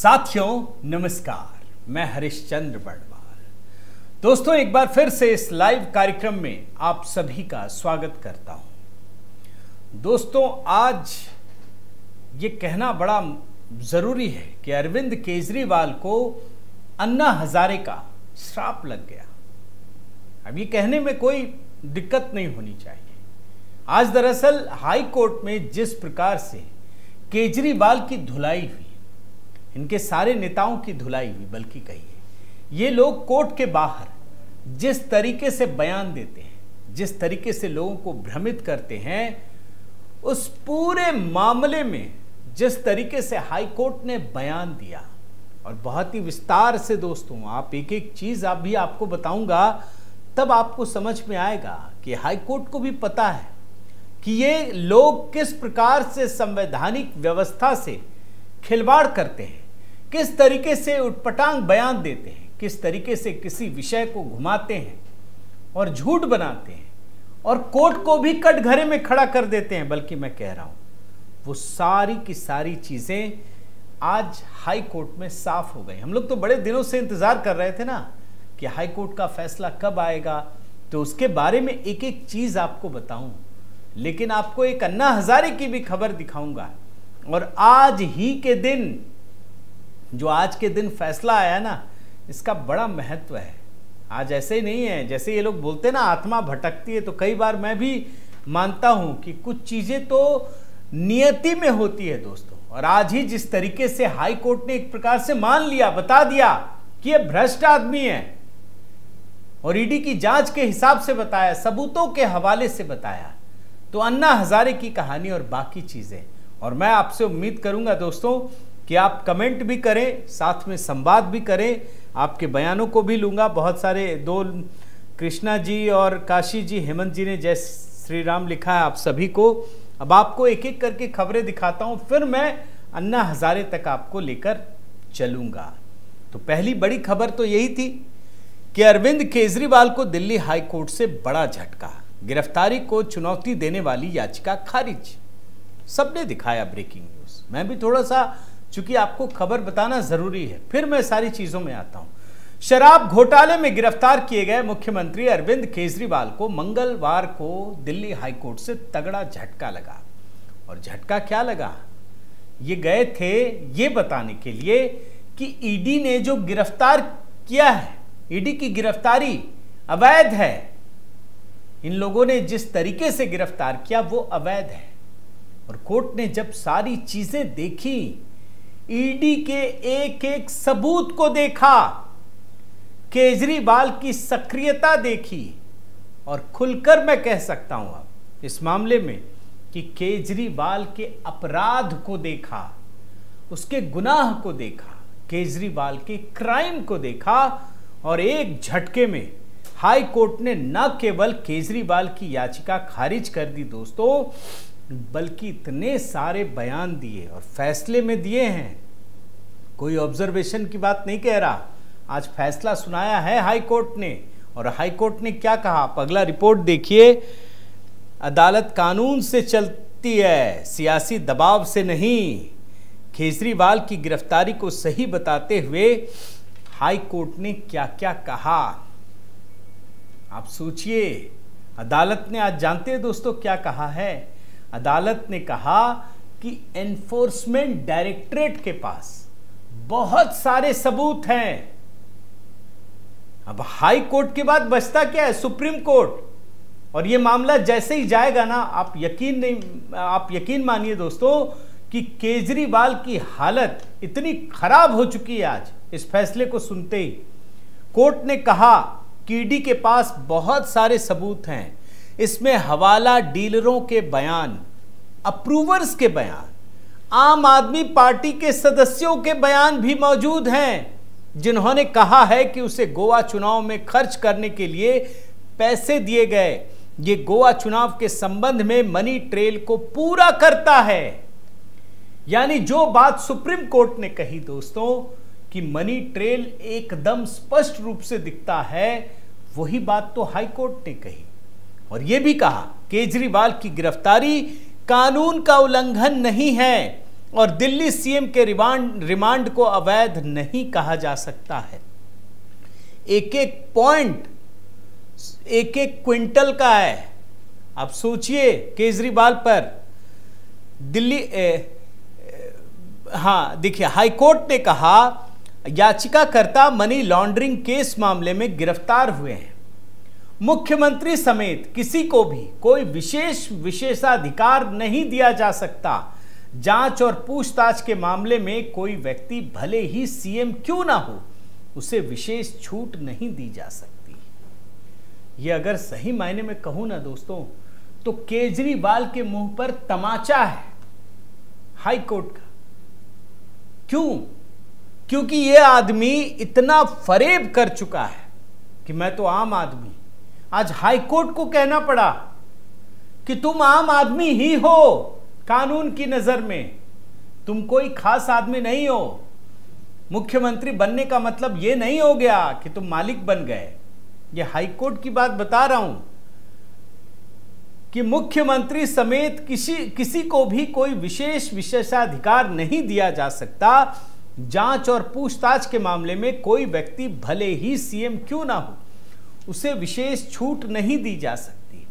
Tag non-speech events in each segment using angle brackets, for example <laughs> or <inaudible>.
साथियों, नमस्कार। मैं हरिश्चंद्र बड़वाल। दोस्तों, एक बार फिर से इस लाइव कार्यक्रम में आप सभी का स्वागत करता हूँ। दोस्तों, आज ये कहना बड़ा ज़रूरी है कि अरविंद केजरीवाल को अन्ना हजारे का श्राप लग गया। अब ये कहने में कोई दिक्कत नहीं होनी चाहिए। आज दरअसल हाई कोर्ट में जिस प्रकार से केजरीवाल की धुलाई हुई इनके सारे नेताओं की धुलाई हुई, बल्कि कहिए ये लोग कोर्ट के बाहर जिस तरीके से बयान देते हैं, जिस तरीके से लोगों को भ्रमित करते हैं, उस पूरे मामले में जिस तरीके से हाई कोर्ट ने बयान दिया, और बहुत ही विस्तार से दोस्तों, आप एक एक चीज़ आप भी आपको बताऊँगा, तब आपको समझ में आएगा कि हाई कोर्ट को भी पता है कि ये लोग किस प्रकार से संवैधानिक व्यवस्था से खिलवाड़ करते हैं। किस तरीके से उटपटांग बयान देते हैं, किस तरीके से किसी विषय को घुमाते हैं और झूठ बनाते हैं और कोर्ट को भी कटघरे में खड़ा कर देते हैं, बल्कि मैं कह रहा हूँ, वो सारी की सारी चीज़ें आज हाई कोर्ट में साफ़ हो गई। हम लोग तो बड़े दिनों से इंतज़ार कर रहे थे ना कि हाई कोर्ट का फैसला कब आएगा। तो उसके बारे में एक एक चीज़ आपको बताऊँ, लेकिन आपको एक अन्ना हजारे की भी खबर दिखाऊँगा। और आज ही के दिन जो आज के दिन फैसला आया ना, इसका बड़ा महत्व है। आज ऐसे ही नहीं है, जैसे ये लोग बोलते हैं ना, आत्मा भटकती है तो कई बार मैं भी मानता हूँ कि कुछ चीज़ें तो नियति में होती है दोस्तों। और आज ही जिस तरीके से हाई कोर्ट ने एक प्रकार से मान लिया, बता दिया कि ये भ्रष्ट आदमी है, और ईडी की जाँच के हिसाब से बताया, सबूतों के हवाले से बताया तो अन्ना हजारे की कहानी और बाकी चीज़ें। और मैं आपसे उम्मीद करूँगा दोस्तों कि आप कमेंट भी करें, साथ में संवाद भी करें। आपके बयानों को भी लूँगा। बहुत सारे दो कृष्णा जी और काशी जी, हेमंत जी ने जय श्री राम लिखा है आप सभी को। अब आपको एक एक करके खबरें दिखाता हूँ, फिर मैं अन्ना हजारे तक आपको लेकर चलूँगा। तो पहली बड़ी खबर तो यही थी कि अरविंद केजरीवाल को दिल्ली हाई कोर्ट से बड़ा झटका, गिरफ्तारी को चुनौती देने वाली याचिका खारिज। सबने दिखाया ब्रेकिंग न्यूज़। मैं भी थोड़ा सा चूँकि आपको खबर बताना ज़रूरी है। फिर मैं सारी चीज़ों में आता हूँ। शराब घोटाले में गिरफ़्तार किए गए मुख्यमंत्री अरविंद केजरीवाल को मंगलवार को दिल्ली हाईकोर्ट से तगड़ा झटका लगा। और झटका क्या लगा? ये गए थे ये बताने के लिए कि ईडी ने जो गिरफ़्तार किया है, ईडी की गिरफ्तारी अवैध है। इन लोगों ने जिस तरीके से गिरफ़्तार किया, वो अवैध है। और कोर्ट ने जब सारी चीज़ें देखी ईडी के एक एक सबूत को देखा, केजरीवाल की सक्रियता देखी, और खुलकर मैं कह सकता हूँ अब, इस मामले में कि केजरीवाल के अपराध को देखा, उसके गुनाह को देखा, केजरीवाल के क्राइम को देखा, और एक झटके में हाई कोर्ट ने न केवल केजरीवाल की याचिका खारिज कर दी दोस्तों, बल्कि इतने सारे बयान दिए और फैसले में दिए हैं कोई ऑब्जर्वेशन की बात नहीं कह रहा। आज फैसला सुनाया है हाई कोर्ट ने। और हाई कोर्ट ने क्या कहा? अगला रिपोर्ट देखिए। अदालत कानून से चलती है, सियासी दबाव से नहीं। केजरीवाल की गिरफ्तारी को सही बताते हुए हाई कोर्ट ने क्या क्या कहा? आप सोचिए, अदालत ने आज जानते हैं दोस्तों क्या कहा है? अदालत ने कहा कि एनफोर्समेंट डायरेक्टरेट के पास बहुत सारे सबूत हैं। अब हाई कोर्ट के बाद बचता क्या है? Supreme court. और यह मामला जैसे ही जाएगा ना, आप यकीन नहीं, आप यकीन मानिए दोस्तों कि केजरीवाल की हालत इतनी खराब हो चुकी है आज, इस फैसले को सुनते ही। कोर्ट ने कहा ईडी के पास बहुत सारे सबूत हैं। इसमें हवाला डीलरों के बयान, अप्रूवर्स के बयान आम आदमी पार्टी के सदस्यों के बयान भी मौजूद हैं, जिन्होंने कहा है कि उसे गोवा चुनाव में खर्च करने के लिए पैसे दिए गए। ये गोवा चुनाव के संबंध में मनी ट्रेल को पूरा करता है। यानी जो बात सुप्रीम कोर्ट ने कही, दोस्तों, कि मनी ट्रेल एकदम स्पष्ट रूप से दिखता है, वही बात तो हाई कोर्ट ने कही। और यह भी कहा, केजरीवाल की गिरफ्तारी कानून का उल्लंघन नहीं है और दिल्ली सीएम के रिमांड रिमांड को अवैध नहीं कहा जा सकता है। एक एक पॉइंट एक एक क्विंटल का है। आप सोचिए केजरीवाल पर दिल्ली ए, ए, हाँ देखिए हाईकोर्ट ने कहा याचिकाकर्ता मनी लॉन्ड्रिंग केस मामले में गिरफ़्तार हुए हैं। मुख्यमंत्री समेत किसी को भी कोई विशेष विशेषाधिकार नहीं दिया जा सकता। जाँच और पूछताछ के मामले में कोई व्यक्ति भले ही सीएम क्यों ना हो, उसे विशेष छूट नहीं दी जा सकती। ये अगर सही मायने में कहूँ ना दोस्तों तो केजरीवाल के मुँह पर तमाचा है हाई कोर्ट का। क्यों? क्योंकि यह आदमी इतना फरेब कर चुका है कि मैं तो आम आदमी आज हाई कोर्ट को कहना पड़ा कि तुम आम आदमी ही हो कानून की नज़र में। तुम कोई खास आदमी नहीं हो। मुख्यमंत्री बनने का मतलब यह नहीं हो गया कि तुम मालिक बन गए। ये हाईकोर्ट की बात बता रहा हूँ कि मुख्यमंत्री समेत किसी किसी को भी कोई विशेष विशेषाधिकार नहीं दिया जा सकता। जाँच और पूछताछ के मामले में कोई व्यक्ति भले ही सीएम क्यों ना हो। उसे विशेष छूट नहीं दी जा सकती।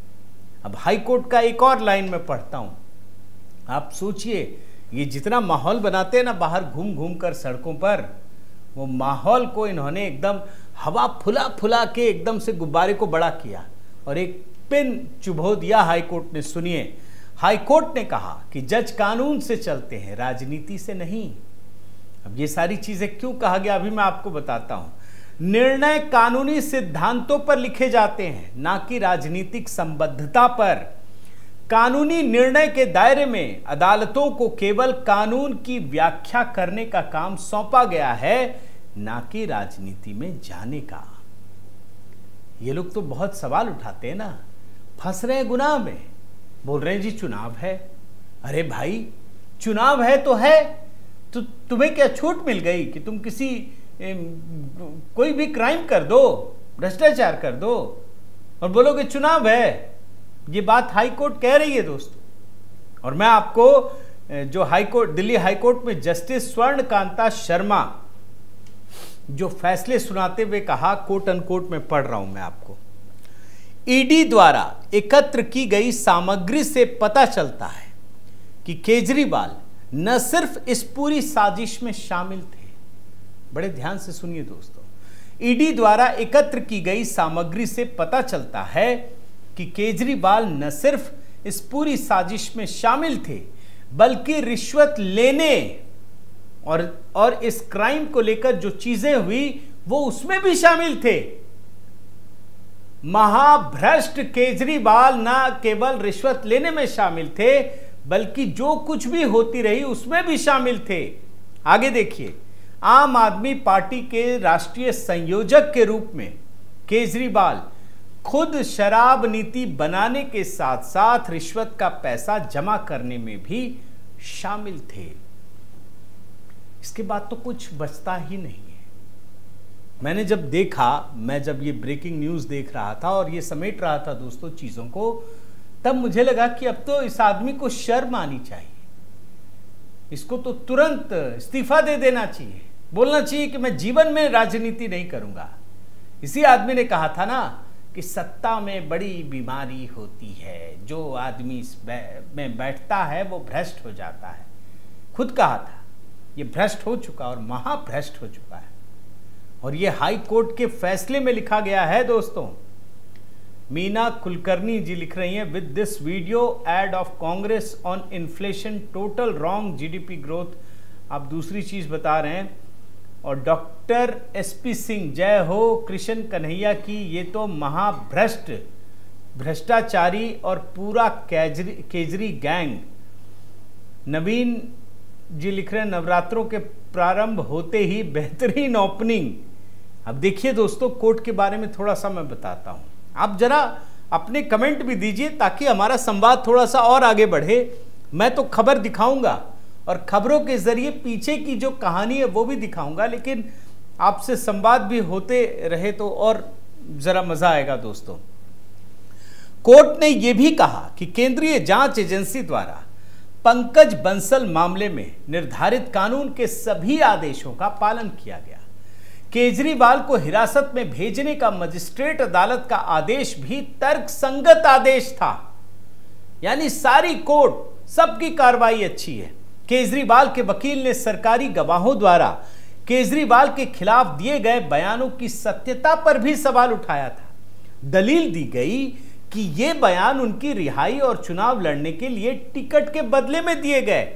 अब हाईकोर्ट का एक और लाइन में पढ़ता हूँ। आप सोचिए, ये जितना माहौल बनाते हैं ना बाहर घूम घूम कर सड़कों पर, वो माहौल को इन्होंने एकदम हवा फुला फुला के एकदम से गुब्बारे को बड़ा किया। और एक पिन चुभो दिया हाईकोर्ट ने, सुनिए। हाईकोर्ट ने कहा कि जज कानून से चलते हैं, राजनीति से नहीं। अब ये सारी चीज़ें क्यों कहा गया, अभी मैं आपको बताता हूँ। निर्णय कानूनी सिद्धांतों पर लिखे जाते हैं, ना कि राजनीतिक संबद्धता पर। कानूनी निर्णय के दायरे में अदालतों को केवल कानून की व्याख्या करने का काम सौंपा गया है, ना कि राजनीति में जाने का। ये लोग तो बहुत सवाल उठाते हैं ना। फंस रहे गुनाह में। बोल रहे हैं, जी, चुनाव है। अरे भाई, चुनाव है तो है। तो तुम्हें क्या छूट मिल गई कि तुम किसी कोई भी क्राइम कर दो, भ्रष्टाचार कर दो, और बोलोगे चुनाव है। ये बात हाई कोर्ट कह रही है दोस्तों। और मैं आपको जो high court Delhi high court में जस्टिस स्वर्ण कांता शर्मा, जो फैसले सुनाते हुए कहा कोर्ट अनकोर्ट में पढ़ रहा हूँ मैं आपको। ईडी द्वारा एकत्र की गई सामग्री से पता चलता है कि केजरीवाल न सिर्फ़ इस पूरी साजिश में शामिल थे बड़े ध्यान से सुनिए दोस्तों। ईडी द्वारा एकत्र की गई सामग्री से पता चलता है कि केजरीवाल न सिर्फ़ इस पूरी साजिश में शामिल थे, बल्कि रिश्वत लेने और और इस क्राइम को लेकर जो चीज़ें हुई, वो उसमें भी शामिल थे। महाभ्रष्ट केजरीवाल न केवल रिश्वत लेने में शामिल थे, बल्कि जो कुछ भी होती रही उसमें भी शामिल थे। आगे देखिए। आम आदमी पार्टी के राष्ट्रीय संयोजक के रूप में केजरीवाल खुद शराब नीति बनाने के साथ साथ रिश्वत का पैसा जमा करने में भी शामिल थे। इसके बाद तो कुछ बचता ही नहीं है। मैंने जब देखा, मैं जब ये ब्रेकिंग न्यूज़ देख रहा था और ये समेट रहा था दोस्तों चीज़ों को, तब मुझे लगा कि अब तो इस आदमी को शर्म आनी चाहिए। इसको तो तुरंत इस्तीफा दे देना चाहिए। बोलना चाहिए कि मैं जीवन में राजनीति नहीं करूँगा। इसी आदमी ने कहा था ना कि सत्ता में बड़ी बीमारी होती है। जो आदमी में बैठता है, वो भ्रष्ट हो जाता है। खुद कहा था, ये भ्रष्ट हो चुका और महाभ्रष्ट हो चुका है। और ये हाई कोर्ट के फैसले में लिखा गया है दोस्तों। मीना कुलकर्णी जी लिख रही हैं with this video ad of Congress on inflation total wrong GDP growth आप दूसरी चीज़ बता रहे हैं। और डॉक्टर एसपी सिंह, जय हो कृष्ण कन्हैया की, ये तो महाभ्रष्ट, भ्रष्टाचारी और पूरा केजरी केजरी गैंग। नवीन जी लिख रहे नवरात्रों के प्रारंभ होते ही बेहतरीन ओपनिंग। अब देखिए दोस्तों, कोर्ट के बारे में थोड़ा सा मैं बताता हूँ। आप जरा अपने कमेंट भी दीजिए ताकि हमारा संवाद थोड़ा सा और आगे बढ़े। मैं तो खबर दिखाऊँगा। और खबरों के ज़रिए पीछे की जो कहानी है वो भी दिखाऊँगा, लेकिन आपसे संवाद भी होते रहे तो और जरा मज़ा आएगा दोस्तों। कोर्ट ने यह भी कहा कि केंद्रीय जाँच एजेंसी द्वारा पंकज बंसल मामले में निर्धारित कानून के सभी आदेशों का पालन किया गया। केजरीवाल को हिरासत में भेजने का मजिस्ट्रेट अदालत का आदेश भी तर्क संगत आदेश था। यानी सारी कोर्ट, सबकी कार्रवाई अच्छी है। केजरीवाल के वकील ने सरकारी गवाहों द्वारा केजरीवाल के खिलाफ दिए गए बयानों की सत्यता पर भी सवाल उठाया था। दलील दी गई कि ये बयान उनकी रिहाई और चुनाव लड़ने के लिए टिकट के बदले में दिए गए।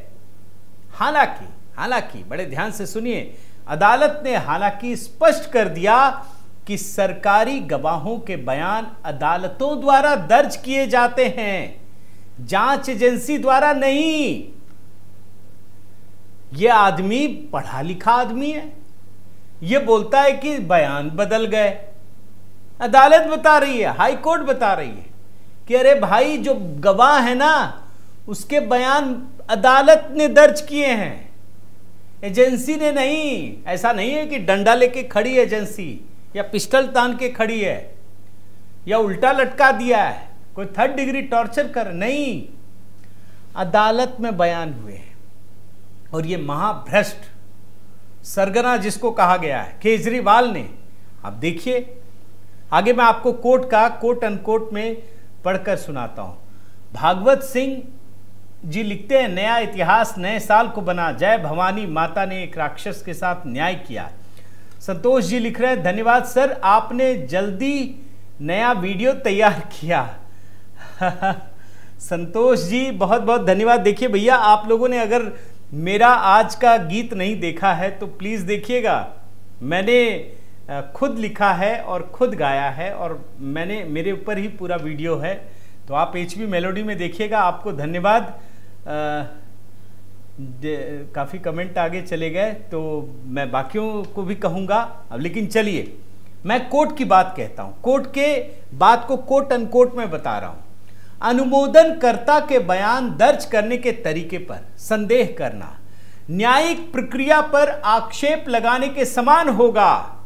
हालाँकि हालाँकि, बड़े ध्यान से सुनिए, अदालत ने हालाँकि स्पष्ट कर दिया कि सरकारी गवाहों के बयान अदालतों द्वारा दर्ज किए जाते हैं, जाँच एजेंसी द्वारा नहीं। यह आदमी पढ़ा लिखा आदमी है। यह बोलता है कि बयान बदल गए। अदालत बता रही है, हाई कोर्ट बता रही है कि अरे भाई, जो गवाह है ना, उसके बयान अदालत ने दर्ज किए हैं। एजेंसी ने नहीं, ऐसा नहीं है कि डंडा लेके खड़ी एजेंसी, या पिस्टल तान के खड़ी है, या उल्टा लटका दिया है, कोई थर्ड डिग्री टॉर्चर कर, नहीं। अदालत में बयान हुए हैं। और ये महाभ्रष्ट सरगना जिसको कहा गया है, केजरीवाल ने। अब देखिए, आगे मैं आपको कोर्ट का कोट अनकोट में पढ़कर सुनाता हूँ। भागवत सिंह जी लिखते हैं, नया इतिहास, नए साल को बना, जय भवानी, माता ने एक राक्षस के साथ न्याय किया। संतोष जी लिख रहे हैं, धन्यवाद सर, आपने जल्दी नया वीडियो तैयार किया। <laughs> संतोष जी बहुत बहुत धन्यवाद। देखिए भैया, आप लोगों ने अगर मेरा आज का गीत नहीं देखा है तो प्लीज़ देखिएगा। मैंने खुद लिखा है और खुद गाया है और मैंने, मेरे ऊपर ही पूरा वीडियो है। तो आप एच मेलोडी में देखिएगा, आपको धन्यवाद। काफ़ी कमेंट आगे चले गए तो मैं बाकियों को भी कहूँगा। अब लेकिन चलिए, मैं कोर्ट की बात कहता हूँ। कोर्ट के बात को कोर्ट अनकोट में बता रहा हूँ। अनुमोदनकर्ता के बयान दर्ज करने के तरीके पर संदेह करना। न्यायिक प्रक्रिया पर आक्षेप लगाने के समान होगा।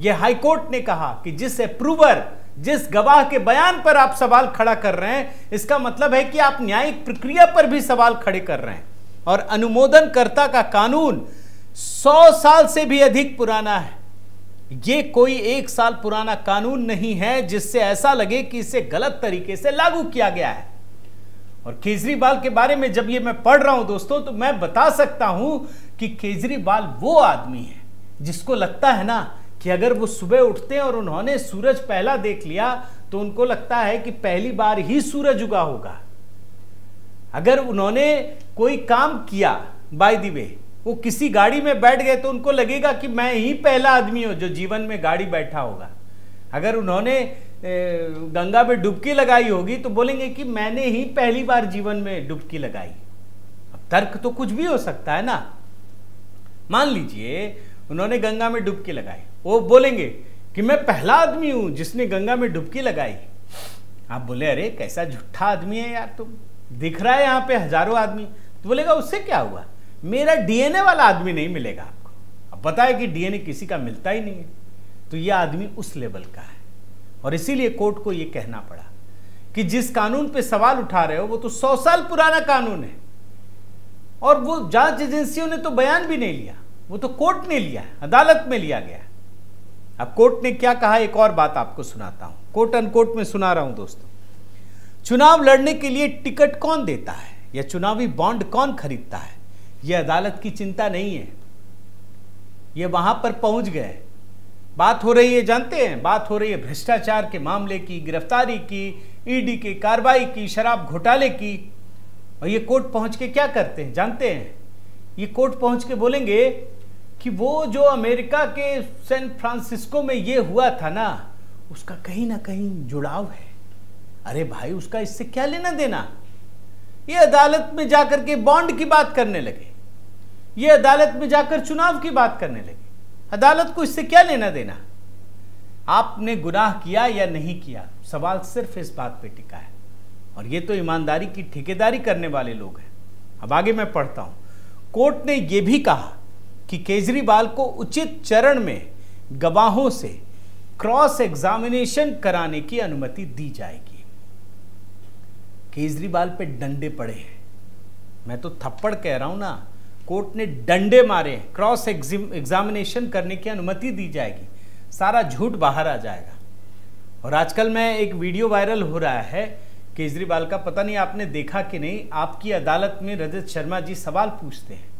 यह हाईकोर्ट ने कहा कि जिस अप्रूवर जिस गवाह के बयान पर आप सवाल खड़ा कर रहे हैं, इसका मतलब है कि आप न्यायिक प्रक्रिया पर भी सवाल खड़े कर रहे हैं। और अनुमोदनकर्ता का कानून सौ साल से भी अधिक पुराना है। यह कोई एक साल पुराना कानून नहीं है जिससे ऐसा लगे कि इसे गलत तरीके से लागू किया गया है। और केजरीवाल के बारे में जब ये मैं पढ़ रहा हूँ दोस्तों तो मैं बता सकता हूँ कि केजरीवाल वो आदमी है जिसको लगता है ना कि अगर वो सुबह उठते हैं और उन्होंने सूरज पहला देख लिया तो उनको लगता है कि पहली बार ही सूरज उगा होगा। अगर उन्होंने कोई काम किया बाय दी वे वो किसी गाड़ी में बैठ गए तो उनको लगेगा कि मैं ही पहला आदमी हूँ जो जीवन में गाड़ी बैठा होगा। अगर उन्होंने गंगा में डुबकी लगाई होगी तो बोलेंगे कि मैंने ही पहली बार जीवन में डुबकी लगाई। अब तर्क तो कुछ भी हो सकता है ना। मान लीजिए, उन्होंने गंगा में डुबकी लगाई। वो बोलेंगे कि मैं पहला आदमी हूँ जिसने गंगा में डुबकी लगाई। आप बोले, अरे, कैसा झूठा आदमी है यार तुम। दिख रहा है यहाँ पे हज़ारों आदमी। तो बोलेगा, उससे क्या हुआ? मेरा डीएनए वाला आदमी नहीं मिलेगा आपको। अब है कि डीएनए किसी का मिलता ही नहीं है। तो यह आदमी उस लेवल का है। और इसीलिए कोर्ट को यह कहना पड़ा कि जिस कानून पे सवाल उठा रहे हो, वो तो सौ साल पुराना कानून है। और वो जाँच एजेंसियों ने तो बयान भी नहीं लिया। वो तो कोर्ट ने लिया, अदालत में लिया गया। अब कोर्ट ने क्या कहा, एक और बात आपको सुनाता हूँ। कोर्ट अनकोर्ट में सुना रहा हूँ, दोस्तों। चुनाव लड़ने के लिए टिकट कौन देता है? या चुनावी बॉन्ड कौन खरीदता है? यह अदालत की चिंता नहीं है। ये वहाँ पर पहुँच गए। बात हो रही है, जानते हैं, बात हो रही है भ्रष्टाचार के मामले की, गिरफ्तारी की ईडी की कार्रवाई की, शराब घोटाले की। और ये कोर्ट पहुँच के क्या करते हैं, जानते हैं? ये कोर्ट पहुँच के बोलेंगे कि वो जो अमेरिका के सैन फ्रांसिस्को में ये हुआ था ना, उसका कहीं ना कहीं जुड़ाव है। अरे भाई, उसका इससे क्या लेना देना? ये अदालत में जाकर के बॉन्ड की बात करने लगे। ये अदालत में जाकर चुनाव की बात करने लगे। अदालत को इससे क्या लेना देना? आपने गुनाह किया या नहीं किया? सवाल सिर्फ़ इस बात पे टिका है। और ये तो ईमानदारी की ठेकेदारी करने वाले लोग हैं। अब आगे मैं पढ़ता हूँ। कोर्ट ने यह भी कहा कि केजरीवाल को उचित चरण में गवाहों से क्रॉस एग्जामिनेशन कराने की अनुमति दी जाएगी। केजरीवाल पे डंडे पड़े हैं। मैं तो थप्पड़ कह रहा हूँ ना कोर्ट ने डंडे मारे क्रॉस एग्जामिनेशन करने की अनुमति दी जाएगी। सारा झूठ बाहर आ जाएगा। और आजकल मैं एक वीडियो वायरल हो रहा है, केजरीवाल का, पता नहीं आपने देखा कि नहीं, आपकी अदालत में रजत शर्मा जी सवाल पूछते हैं।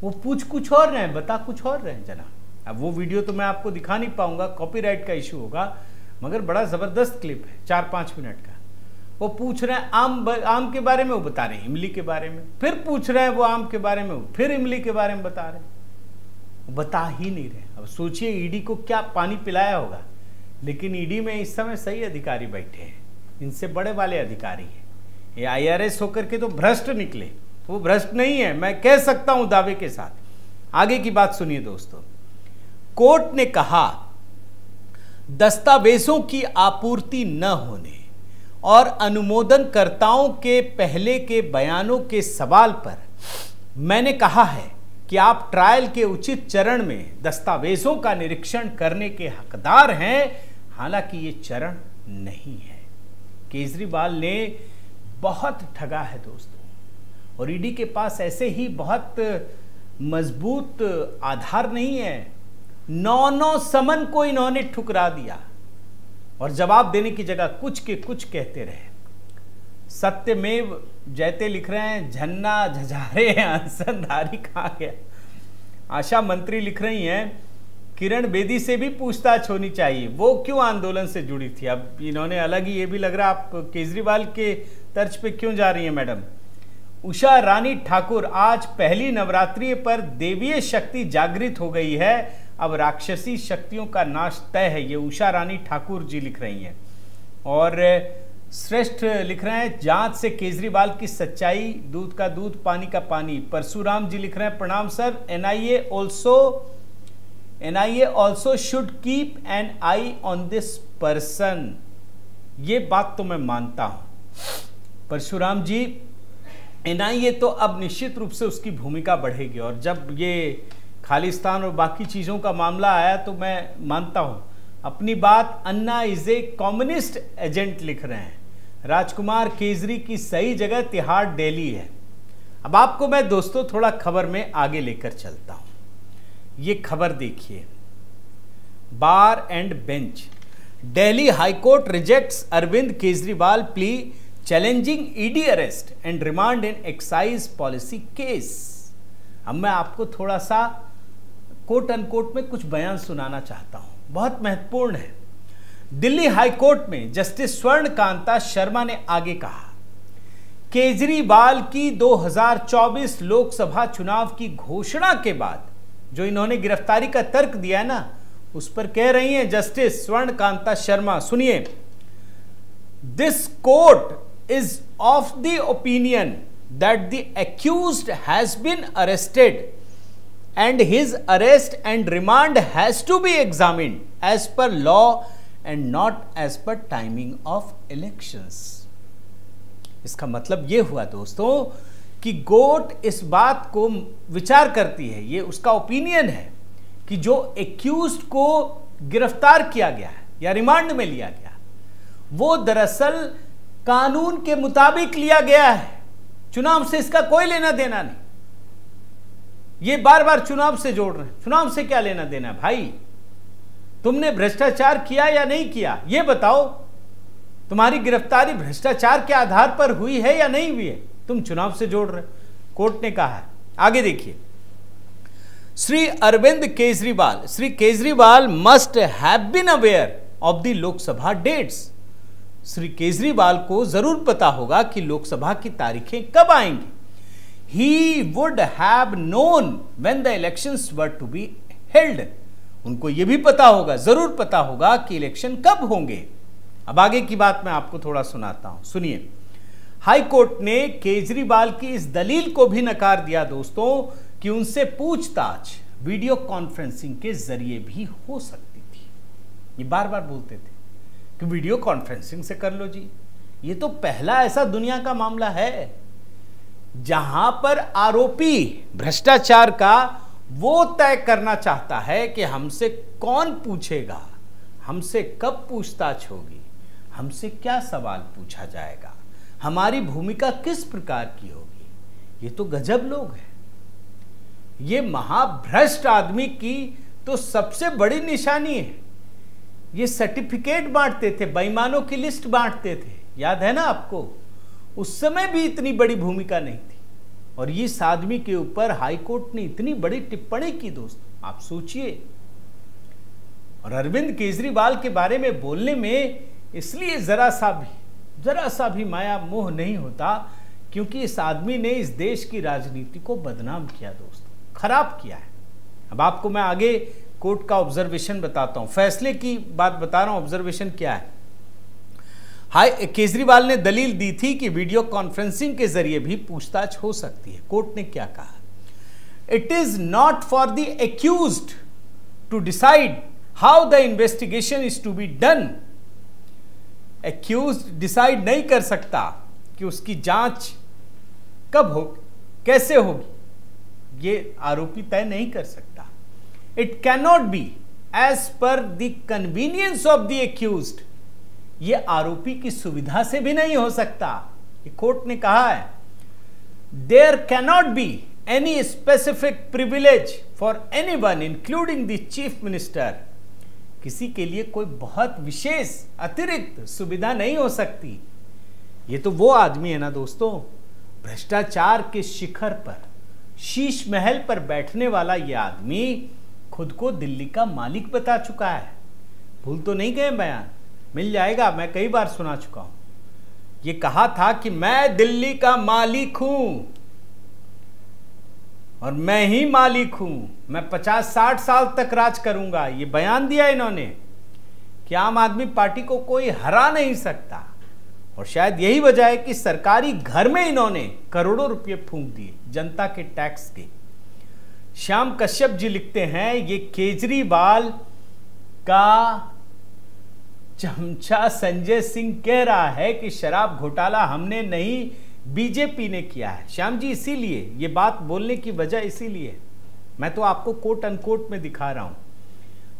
वो पूछ कुछ और रहे हैं, बता कुछ और रहे हैं अब वो वीडियो तो मैं आपको दिखा नहीं पाऊँगा कॉपीराइट का इशू होगा, मगर बड़ा ज़बरदस्त क्लिप है, चार पाँच मिनट का। वो पूछ रहे हैं, आम आम के बारे में वो बता रहे हैं, इमली के बारे में। फिर पूछ रहे हैं वो आम के बारे में फिर इमली के बारे में बता रहे हैं। बता ही नहीं रहे। अब सोचिए, ईडी को क्या पानी पिलाया होगा। लेकिन ईडी में इस समय सही अधिकारी बैठे हैं। इनसे बड़े वाले अधिकारी हैं। ये आईआरएस होकर के तो भ्रष्ट निकले। वो भ्रष्ट नहीं है, मैं कह सकता हूँ दावे के साथ। आगे की बात सुनिए दोस्तों। कोर्ट ने कहा, दस्तावेजों की आपूर्ति न होने और अनुमोदनकर्ताओं के पहले के बयानों के सवाल पर मैंने कहा है कि आप ट्रायल के उचित चरण में दस्तावेजों का निरीक्षण करने के हकदार हैं, हालाँकि ये चरण नहीं है। केजरीवाल ने बहुत ठगा है दोस्तों, और ईडी के पास ऐसे ही बहुत मज़बूत आधार नहीं है। नौ नौ समन को इन्होंने ठुकरा दिया। और जवाब देने की जगह कुछ के कुछ कहते रहे। सत्यमेव जयते लिख रहे हैं, झन्ना झझारे अंसनधारी कहा गया। आशा मंत्री लिख रही हैं, किरण बेदी से भी पूछताछ होनी चाहिए। वो क्यों आंदोलन से जुड़ी थी? अब इन्होंने अलग ही ये भी लग रहा आप केजरीवाल के तर्ज पे क्यों जा रही हैं, मैडम? उषा रानी ठाकुर, आज पहली नवरात्रि पर देवीय शक्ति जागृत हो गई है। अब राक्षसी शक्तियों का नाश तय है। ये उषा रानी ठाकुर जी लिख रही हैं। और श्रेष्ठ लिख रहे हैं, जाँच से केजरीवाल की सच्चाई, दूध का दूध, पानी का पानी। परशुराम जी लिख रहे हैं, प्रणाम sir NIA also NIA also should keep an eye on this person ये बात तो मैं मानता हूँ। परशुराम जी एनआईए तो अब निश्चित रूप से उसकी भूमिका बढ़ेगी। और जब ये खालिस्तान और बाकी चीज़ों का मामला आया तो मैं मानता हूँ। अपनी बात Anna is a communist agent लिख रहे हैं। राजकुमार केजरी की सही जगह तिहाड़ दिल्ली है। अब आपको मैं दोस्तों थोड़ा खबर में आगे लेकर चलता हूँ। ये खबर देखिए। Bar and bench. Delhi high court rejects Arvind Kejriwal plea challenging ED arrest and remand in excise policy case. अब मैं आपको थोड़ा सा कोट अनकोट में कुछ बयान सुनाना चाहता हूँ। बहुत महत्वपूर्ण है। दिल्ली हाई कोर्ट में जस्टिस स्वर्ण कांता शर्मा ने आगे कहा, केजरीवाल की 2024 लोकसभा चुनाव की घोषणा के बाद जो इन्होंने गिरफ्तारी का तर्क दिया ना, उस पर कह रही हैं जस्टिस स्वर्ण कांता शर्मा। सुनिए this court is of the opinion that the accused has been arrested and his arrest and remand has to be examined as per law and not as per timing of elections. इसका मतलब ये हुआ दोस्तों कि गोट इस बात को विचार करती है, ये उसका ओपिनियन है कि जो एक्यूज को गिरफ़्तार किया गया है या रिमांड में लिया गया, वो दरअसल कानून के मुताबिक लिया गया है। चुनाव से इसका कोई लेना देना नहीं। ये बार बार चुनाव से जोड़ रहे हैं। चुनाव से क्या लेना देना है? भाई, तुमने भ्रष्टाचार किया या नहीं किया? ये बताओ, तुम्हारी गिरफ्तारी भ्रष्टाचार के आधार पर हुई है या नहीं हुई है? तुम चुनाव से जोड़ रहे कोर्ट ने कहा है। आगे देखिए। Shri Arvind Kejriwal, Shri Kejriwal must have been aware of the Lok Sabha dates Shri Kejriwal को ज़रूर पता होगा कि लोकसभा की तारीखें कब आएँगी। He would have known when the election were to be held उनको यह भी पता होगा, ज़रूर पता होगा कि इलेक्शन कब होंगे। अब आगे की बात मैं आपको थोड़ा सुनाता हूँ। सुनिए। हाई कोर्ट ने केजरीवाल की इस दलील को भी नकार दिया दोस्तों कि उनसे पूछताछ वीडियो कॉन्फ्रेंसिंग के ज़रिए भी हो सकती थी। ये बार बार बोलते थे कि वीडियो कॉन्फ्रेंसिंग से कर लो जी। ये तो पहला ऐसा दुनिया का मामला है। जहाँ पर आरोपी भ्रष्टाचार का वो तय करना चाहता है कि हमसे कौन पूछेगा, हमसे कब पूछताछ होगी, हमसे क्या सवाल पूछा जाएगा, हमारी भूमिका किस प्रकार की होगी। ये तो गजब लोग हैं। ये महाभ्रष्ट आदमी की तो सबसे बड़ी निशानी है। ये सर्टिफिकेट बांटते थे बेईमानों की लिस्ट बांटते थे। याद है ना आपको? उस समय भी इतनी बड़ी भूमिका नहीं थी। और इस आदमी के ऊपर हाईकोर्ट ने इतनी बड़ी टिप्पणी की दोस्त, आप सोचिए। और अरविंद केजरीवाल के बारे में बोलने में इसलिए जरा सा भी, जरा सा भी माया मोह नहीं होता क्योंकि इस आदमी ने इस देश की राजनीति को बदनाम किया दोस्तों, खराब किया है। अब आपको मैं आगे कोर्ट का ऑब्जर्वेशन बताता हूँ। फैसले की बात बता रहा हूँ, ऑब्जर्वेशन क्या है? हाई केजरीवाल ने दलील दी थी कि वीडियो कॉन्फ्रेंसिंग के ज़रिए भी पूछताछ हो सकती है। कोर्ट ने क्या कहा? It is not for the accused to decide how the investigation is to be done accused decide नहीं कर सकता कि उसकी जाँच कब हो, कैसे होगी। ये आरोपी तय नहीं कर सकता। It cannot be as per the convenience of the accused ये आरोपी की सुविधा से भी नहीं हो सकता। कोर्ट ने कहा है there cannot be any specific privilege for any one including the chief minister किसी के लिए कोई बहुत विशेष, अतिरिक्त सुविधा नहीं हो सकती। ये तो वो आदमी है ना दोस्तों, भ्रष्टाचार के शिखर पर, शीश महल पर बैठने वाला ये आदमी खुद को दिल्ली का मालिक बता चुका है। भूल तो नहीं गए बयान। मिल जाएगा, मैं कई बार सुना चुका हूँ। ये कहा था कि मैं दिल्ली का मालिक हूँ। और मैं ही मालिक हूँ। मैं पचास साठ साल तक राज करूँगा। ये बयान दिया इन्होंने कि आम आदमी पार्टी को कोई हरा नहीं सकता। और शायद यही वजह है कि सरकारी घर में इन्होंने करोड़ों रुपए फूंक दिए, जनता के टैक्स के। श्याम कश्यप जी लिखते हैं, ये केजरीवाल का चमचा संजय सिंह कह रहा है कि शराब घोटाला हमने नहीं, बीजेपी ने किया है। श्याम जी, इसीलिए ये बात बोलने की वजह इसीलिए। मैं तो आपको कोट अनकोट में दिखा रहा हूँ।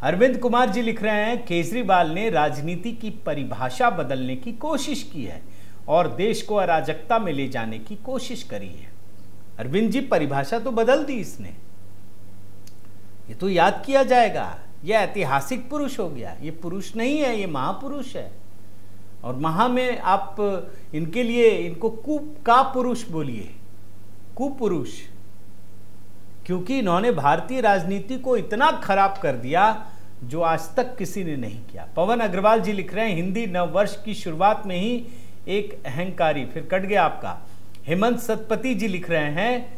अरविंद कुमार जी लिख रहे हैं, केजरीवाल ने राजनीति की परिभाषा बदलने की कोशिश की है और देश को अराजकता में ले जाने की कोशिश करी है। अरविंद जी, परिभाषा तो बदल दी इसने। ये तो याद किया जाएगा। ये ऐतिहासिक पुरुष हो गया। ये पुरुष नहीं है, ये महापुरुष है। और महा में आप इनके लिए, इनको कु, का पुरुष बोलिए। कुपुरुष। क्योंकि इन्होंने भारतीय राजनीति को इतना खराब कर दिया, जो आज तक किसी ने नहीं किया। पवन अग्रवाल जी लिख रहे हैं, हिंदी नव वर्ष की शुरुआत में ही एक अहंकारी, फिर कट गया आपका। हेमंत सतपति जी लिख रहे हैं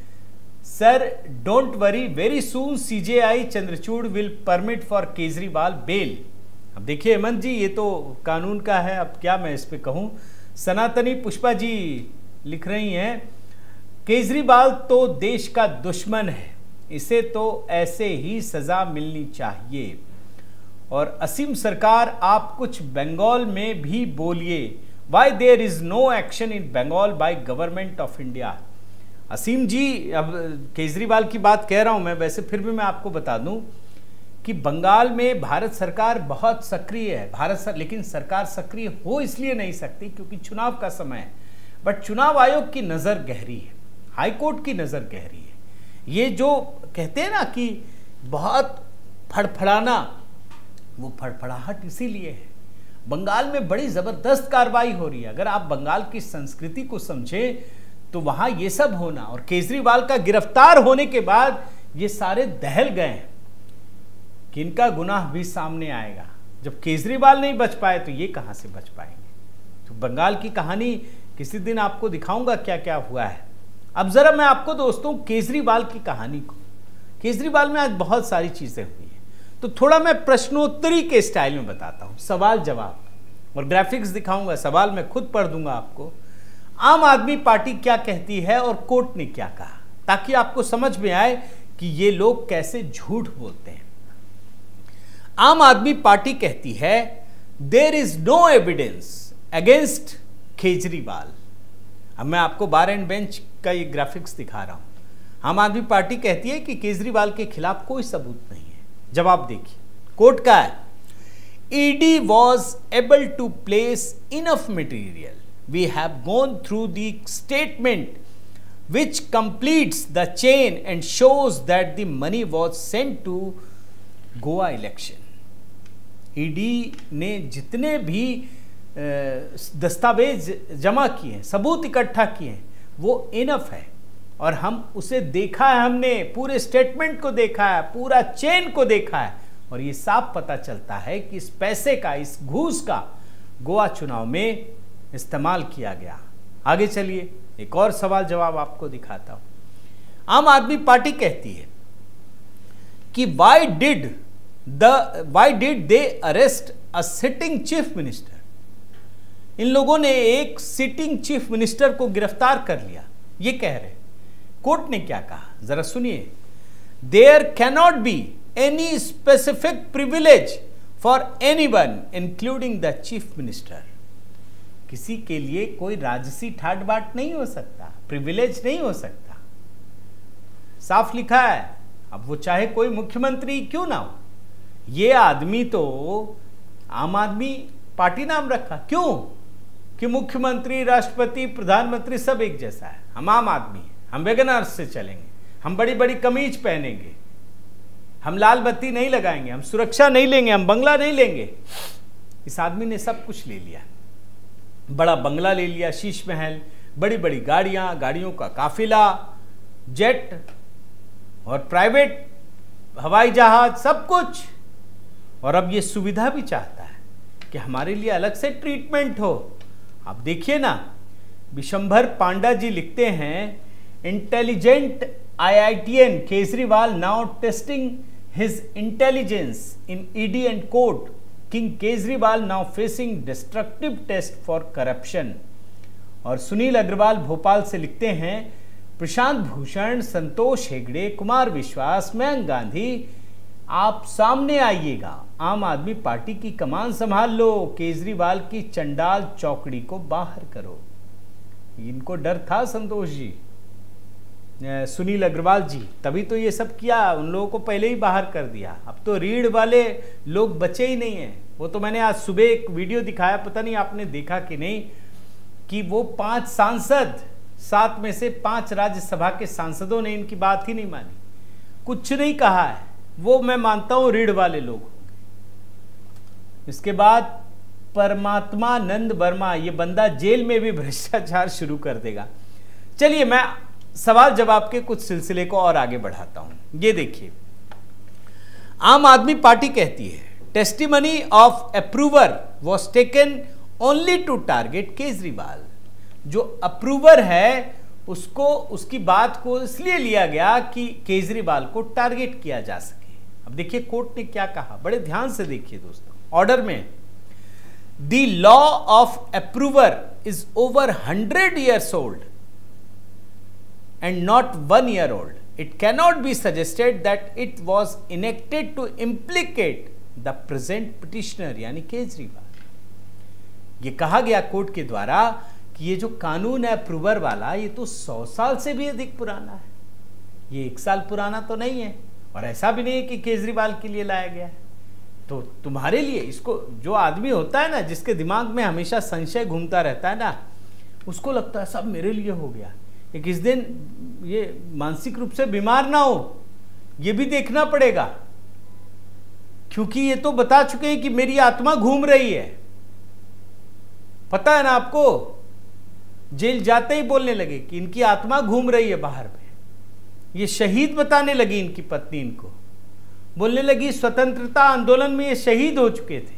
sir don't worry very soon CJI Chandrachud will permit for Kejriwal bail अब देखिए, हेमंत जी, ये तो कानून का है। अब क्या मैं इस पर कहूँ? सनातनी पुष्पा जी लिख रही हैं, केजरीवाल तो देश का दुश्मन है। इसे तो ऐसे ही सजा मिलनी चाहिए। और असीम सरकार, आप कुछ बंगाल में भी बोलिए। Why there is no action in Bengal by government of India Asim ji अब केजरीवाल की बात कह रहा हूँ मैं वैसे फिर भी मैं आपको बता दूँ कि बंगाल में भारत सरकार बहुत सक्रिय है। भारत सर, लेकिन सरकार सक्रिय हो इसलिए नहीं सकती क्योंकि चुनाव का समय है। बट चुनाव आयोग की नज़र गहरी है। हाईकोर्ट की नज़र गहरी है। ये जो कहते हैं ना कि बहुत फड़फड़ाना वो फड़फड़ाहट इसीलिए है। बंगाल में बड़ी ज़बरदस्त कार्रवाई हो रही है। अगर आप बंगाल की संस्कृति को समझें तो वहाँ ये सब होना और केजरीवाल का गिरफ़्तार होने के बाद ये सारे दहल गए हैं कि इनका गुनाह भी सामने आएगा। जब केजरीवाल नहीं बच पाए तो ये कहाँ से बच पाएँगे? तो बंगाल की कहानी किसी दिन आपको दिखाऊँगा क्या क्या हुआ है। अब जरा मैं आपको दोस्तों केजरीवाल की कहानी को केजरीवाल में आज बहुत सारी चीज़ें हुई है। तो थोड़ा मैं प्रश्नोत्तरी के स्टाइल में बताता हूँ सवाल जवाब और ग्राफिक्स दिखाऊँगा, सवाल मैं खुद पढ़ दूँगा आपको। आम आदमी पार्टी क्या कहती है और कोर्ट ने क्या कहा? ताकि आपको समझ में आए कि ये लोग कैसे झूठ बोलते हैं। आम आदमी पार्टी कहती है there is no evidence against Kejriwal. अब मैं आपको बार एंड बेंच का ये ग्राफिक्स दिखा रहा हूँ। आम आदमी पार्टी कहती है कि केजरीवाल के खिलाफ कोई सबूत नहीं है। जवाब देखिए। कोर्ट का है ED was able to place enough material we have gone through the statement which completes the chain and shows that the money was sent to Goa election ED ने जितने भी दस्तावेज़ जमा किए हैं, सबूत इकट्ठा किए हैं, वो इनफ है। और हम उसे देखा है हमने, पूरे स्टेटमेंट को देखा है, पूरा चेन को देखा है। और ये साफ़ पता चलता है कि इस पैसे का, इस घूस का, गोवा चुनाव में इस्तेमाल किया गया। आगे चलिए, एक और सवाल जवाब आपको दिखाता हूँ। आम आदमी पार्टी कहती है कि why did the why did they arrest a sitting chief minister इन लोगों ने एक सिटिंग चीफ मिनिस्टर को गिरफ़्तार कर लिया। ये कह रहे कोर्ट ने क्या कहा? जरा सुनिए। There cannot be any specific privilege for any one including the chief minister किसी के लिए कोई राजसी ठाट बाट नहीं हो सकता प्रिविलेज नहीं हो सकता। साफ़ लिखा है, अब वो चाहे कोई मुख्यमंत्री क्यों ना हो। ये आदमी तो आम आदमी पार्टी नाम रखा, क्यों? कि मुख्यमंत्री, राष्ट्रपति, प्रधानमंत्री सब एक जैसा है। हम आम आदमी हैं, हम वेगनार से चलेंगे, हम बड़ी बड़ी कमीज पहनेंगे, हम लाल बत्ती नहीं लगाएँगे, हम सुरक्षा नहीं लेंगे, हम बंगला नहीं लेंगे। इस आदमी ने सब कुछ ले लिया। बड़ा बंगला ले लिया, शीश महल बड़ी बड़ी गाड़ियाँ, गाड़ियों का काफिला, जेट और प्राइवेट, हवाई जहाज़, सब कुछ। और अब ये सुविधा भी चाहता है कि हमारे लिए अलग से ट्रीटमेंट हो। आप देखिए ना, विशंभर पांडा जी लिखते हैं, intelligent IITian Kejriwal now testing his intelligence in ED and court. King Kejriwal now facing destructive test for corruption. और सुनील अग्रवाल भोपाल से लिखते हैं, प्रशांत भूषण, संतोष हेगड़े, कुमार विश्वास, मयंक गांधी, आप सामने आइएगा। आम आदमी पार्टी की कमान संभाल लो, केजरीवाल की चंडाल चौकड़ी को बाहर करो। इनको डर था संतोष जी। सुनील अग्रवाल जी, तभी तो ये सब किया, उन लोगों को पहले ही बाहर कर दिया। अब तो रीढ़ वाले लोग बचे ही नहीं हैं। वो तो मैंने आज सुबह एक वीडियो दिखाया, पता नहीं आपने देखा कि नहीं, कि वो पाँच सांसद, सात में से पाँच राज्यसभा के सांसदों ने इनकी बात ही नहीं मानी। कुछ नहीं कहा है। वो मैं मानता हूँ रीढ़ वाले लोग इसके बाद परमात्मा नंद वर्मा, ये बंदा जेल में भी भ्रष्टाचार शुरू कर देगा। चलिए, मैं सवाल जवाब के कुछ सिलसिले को और आगे बढ़ाता हूँ। ये देखिए, आम आदमी पार्टी कहती है testimony of approver was taken only to target Kejriwal. जो अप्रूवर है, उसको, उसकी बात को इसलिए लिया गया कि केजरीवाल को टारगेट किया जा सके। अब देखिए, कोर्ट ने क्या कहा? बड़े ध्यान से देखिए दोस्तों। ऑर्डर में the law of approver is over hundred years old and not one year old it cannot be suggested that it was enacted to implicate the present petitioner यानी केजरीवाल ये कहा गया कोर्ट के द्वारा कि ये जो कानून है अप्रूवर वाला, ये तो सौ साल से भी अधिक पुराना है। ये एक साल पुराना तो नहीं है, और ऐसा भी नहीं है कि केजरीवाल के लिए लाया गया है। तो तुम्हारे लिए इसको, जो आदमी होता है ना, जिसके दिमाग में हमेशा संशय घूमता रहता है ना, उसको लगता है सब मेरे लिए हो गया। एक इस दिन ये मानसिक रूप से बीमार ना हो, ये भी देखना पड़ेगा। क्योंकि ये तो बता चुके हैं कि मेरी आत्मा घूम रही है। पता है ना आपको, जेल जाते ही बोलने लगे कि इनकी आत्मा घूम रही है बाहर पे। ये शहीद बताने लगी इनकी पत्नी इनको। बोलने लगी, स्वतंत्रता आंदोलन में ये शहीद हो चुके थे।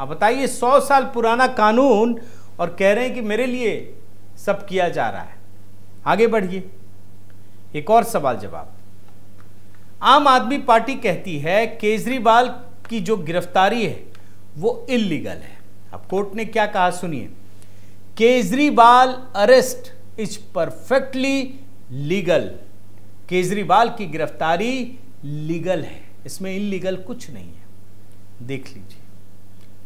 आप बताइए, सौ साल पुराना कानून और कह रहे हैं कि मेरे लिए सब किया जा रहा है। आगे बढ़िए। एक और सवाल जवाब। आम आदमी पार्टी कहती है, केजरीवाल की जो गिरफ्तारी है, वो इलीगल है। अब कोर्ट ने क्या कहा सुनिए। Kejriwal arrest is perfectly legal. Kejriwal की गिरफ्तारी लीगल है। इसमें इलीगल कुछ नहीं है। देख लीजिए।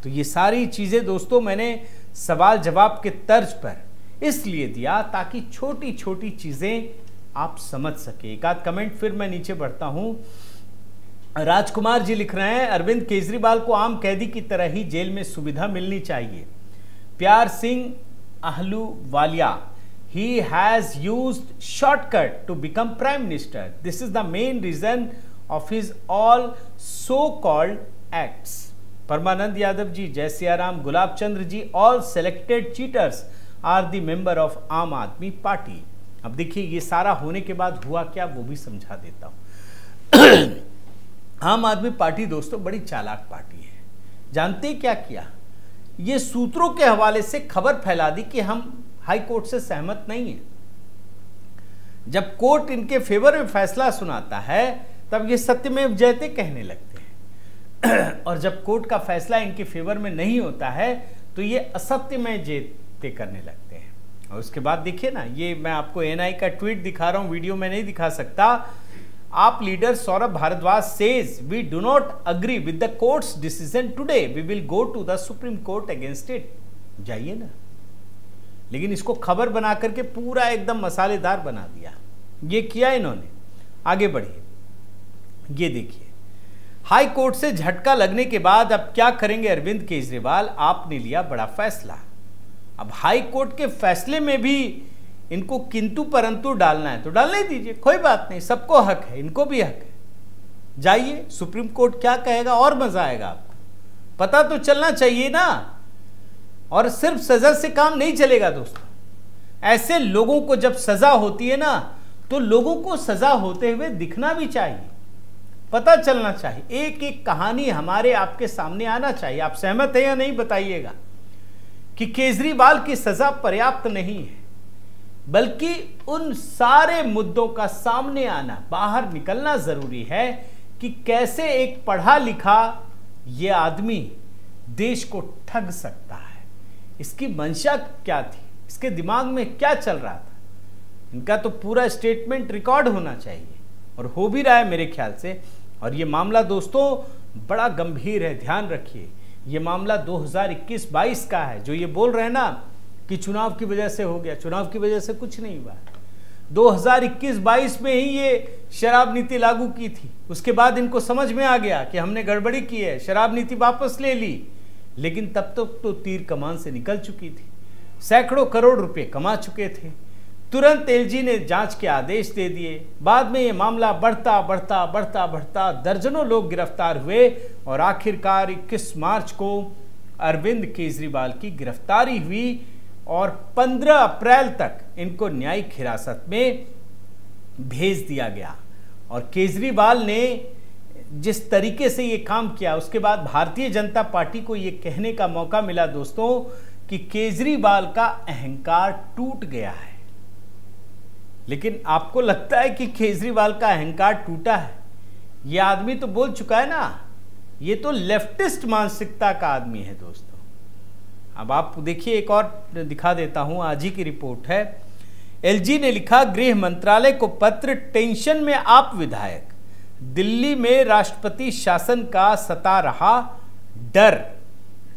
तो ये सारी चीज़ें दोस्तों, मैंने सवाल जवाब के तर्ज पर इसलिए दिया ताकि छोटी छोटी चीज़ें आप समझ सके। एक आध कमेंट फिर मैं नीचे बढ़ता हूँ। राजकुमार जी लिख रहे हैं, अरविंद केजरीवाल को आम कैदी की तरह ही जेल में सुविधा मिलनी चाहिए। Pyar Singh Ahluwalia he has use shortcut to become prime minister this is the main reason of his all so called acts. Parmanand Yadav ji, जय Siyaram, Gulab Chandra ji all selected cheaters are the member of Aam Aadmi party. अब देखिए, ये सारा होने के बाद हुआ क्या, वो भी समझा देता हूँ। <clears throat> आम आदमी पार्टी दोस्तों, बड़ी चालाक पार्टी है। जानते क्या किया? ये सूत्रों के हवाले से खबर फैला दी कि हम हाई कोर्ट से सहमत नहीं है। जब कोर्ट इनके फेवर में फैसला सुनाता है, तब ये सत्यमेव जयते कहने लगते हैं। <clears throat> और जब कोर्ट का फैसला इनके फेवर में नहीं होता है तो ये असत्य में जयते करने लगते हैं। और उसके बाद देखिए ना, ये मैं आपको एनआई का ट्वीट दिखा रहा हूँ, वीडियो में नहीं दिखा सकता। AAP leader Saurabh Bhardwaj says we do not agree with the court's decision today we will go to the supreme court against it जाइए ना। लेकिन इसको खबर बना करके पूरा एकदम मसालेदार बना दिया। ये किया इन्होंने। आगे बढ़िए। ये देखिए। हाई कोर्ट से झटका लगने के बाद अब क्या करेंगे अरविंद केजरीवाल? आपने लिया बड़ा फैसला। अब हाई कोर्ट के फैसले में भी इनको किंतु परंतु डालना है तो डालने दीजिए, कोई बात नहीं, सबको हक है, इनको भी हक है। जाइए, सुप्रीम कोर्ट क्या कहेगा, और मज़ा आएगा आपको। पता तो चलना चाहिए ना, और सिर्फ़ सजा से काम नहीं चलेगा दोस्तों। ऐसे लोगों को जब सजा होती है ना तो लोगों को सजा होते हुए दिखना भी चाहिए, पता चलना चाहिए। एक एक कहानी हमारे आपके सामने आना चाहिए, आप सहमत हैं या नहीं, बताइएगा। कि केजरीवाल की सजा पर्याप्त नहीं है, बल्कि उन सारे मुद्दों का सामने आना, बाहर निकलना ज़रूरी है कि कैसे एक पढ़ा लिखा यह आदमी देश को ठग सकता है। इसकी मंशा क्या थी? इसके दिमाग में क्या चल रहा था? इनका तो पूरा स्टेटमेंट रिकॉर्ड होना चाहिए, और हो भी रहा है मेरे ख्याल से। और ये मामला दोस्तों, बड़ा गंभीर है, ध्यान रखिए। ये मामला 2021-22 का है जो ये बोल रहे हैं ना कि चुनाव की वजह से हो गया। चुनाव की वजह से कुछ नहीं हुआ। 2021-22 में ही ये शराब नीति लागू की थी। उसके बाद इनको समझ में आ गया कि हमने गड़बड़ी की है शराब नीति वापस ले ली। लेकिन तब तक तो, तो तीर कमान से निकल चुकी थी। सैकड़ों करोड़ रुपए कमा चुके थे। तुरंत एलजी ने जाँच के आदेश दे दिए। बाद में ये मामला बढ़ता बढ़ता बढ़ता बढ़ता दर्जनों लोग गिरफ़्तार हुए और आखिरकार 21 मार्च को अरविंद केजरीवाल की गिरफ्तारी हुई और 15 अप्रैल तक इनको न्यायिक हिरासत में भेज दिया गया। और केजरीवाल ने जिस तरीके से ये काम किया, उसके बाद भारतीय जनता पार्टी को ये कहने का मौका मिला दोस्तों कि केजरीवाल का अहंकार टूट गया है। लेकिन आपको लगता है कि केजरीवाल का अहंकार टूटा है? ये आदमी तो बोल चुका है ना, ये तो लेफ्टिस्ट मानसिकता का आदमी है दोस्तों। अब आप देखिए, एक और दिखा देता हूँ, आज ही की रिपोर्ट है। एलजी ने लिखा, गृह मंत्रालय को पत्र, टेंशन में आप विधायक। दिल्ली में राष्ट्रपति शासन का सता रहा डर।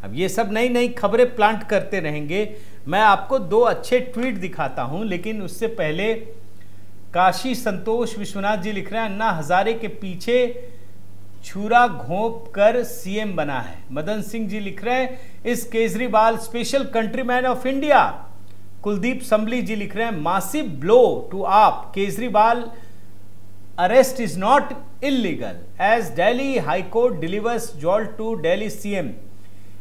अब ये सब नई नई खबरें प्लांट करते रहेंगे। मैं आपको दो अच्छे ट्वीट दिखाता हूँ, लेकिन उससे पहले काशी संतोष विश्वनाथ जी लिख रहे हैं, अन्ना हजारे के पीछे छुरा घोंप कर सीएम बना है। मदन सिंह जी लिख रहे हैं, इस Kejriwal special countryman of India Kuldeep Sambli ji लिख रहे हैं, massive blow to AAP. Kejriwal arrest is not illegal as Delhi high court delivers jolt to Delhi CM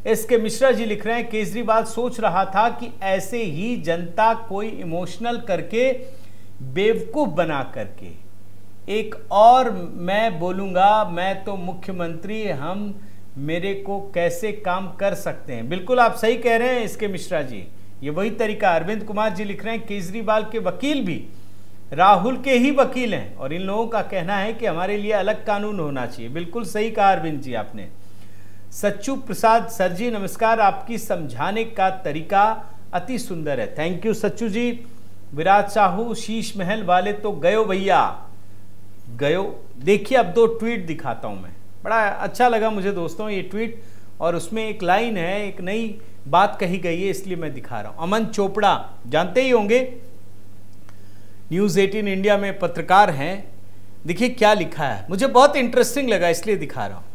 S K Mishra ji लिख रहे हैं, केजरीवाल सोच रहा था कि ऐसे ही जनता कोई इमोशनल करके बेवकूफ़ बना करके। एक और मैं बोलूँगा, मैं तो मुख्यमंत्री, हम मेरे को कैसे काम कर सकते हैं? बिल्कुल आप सही कह रहे हैं इसके मिश्रा जी। ये वही तरीका अरविंद कुमार जी लिख रहे हैं, केजरीवाल के वकील भी, राहुल के ही वकील हैं। और इन लोगों का कहना है कि हमारे लिए अलग कानून होना चाहिए। बिल्कुल सही कहा अरविंद जी आपने। सच्चू प्रसाद सर जी, नमस्कार। आपकी समझाने का तरीका अति सुंदर है। Thank you Sachchu ji. Virat Sahu, Sheesh Mahal वाले तो गयो भैया। गयो? देखिए, अब दो ट्वीट दिखाता हूँ मैं। बड़ा अच्छा लगा मुझे दोस्तों ये ट्वीट और उसमें एक लाइन है, एक नई बात कही गई है, इसलिए मैं दिखा रहा हूँ। अमन चोपड़ा, जानते ही होंगे न्यूज़ 18 इंडिया में पत्रकार हैं। देखिए क्या लिखा है। मुझे बहुत इंटरेस्टिंग लगा, इसलिए दिखा रहा हूँ।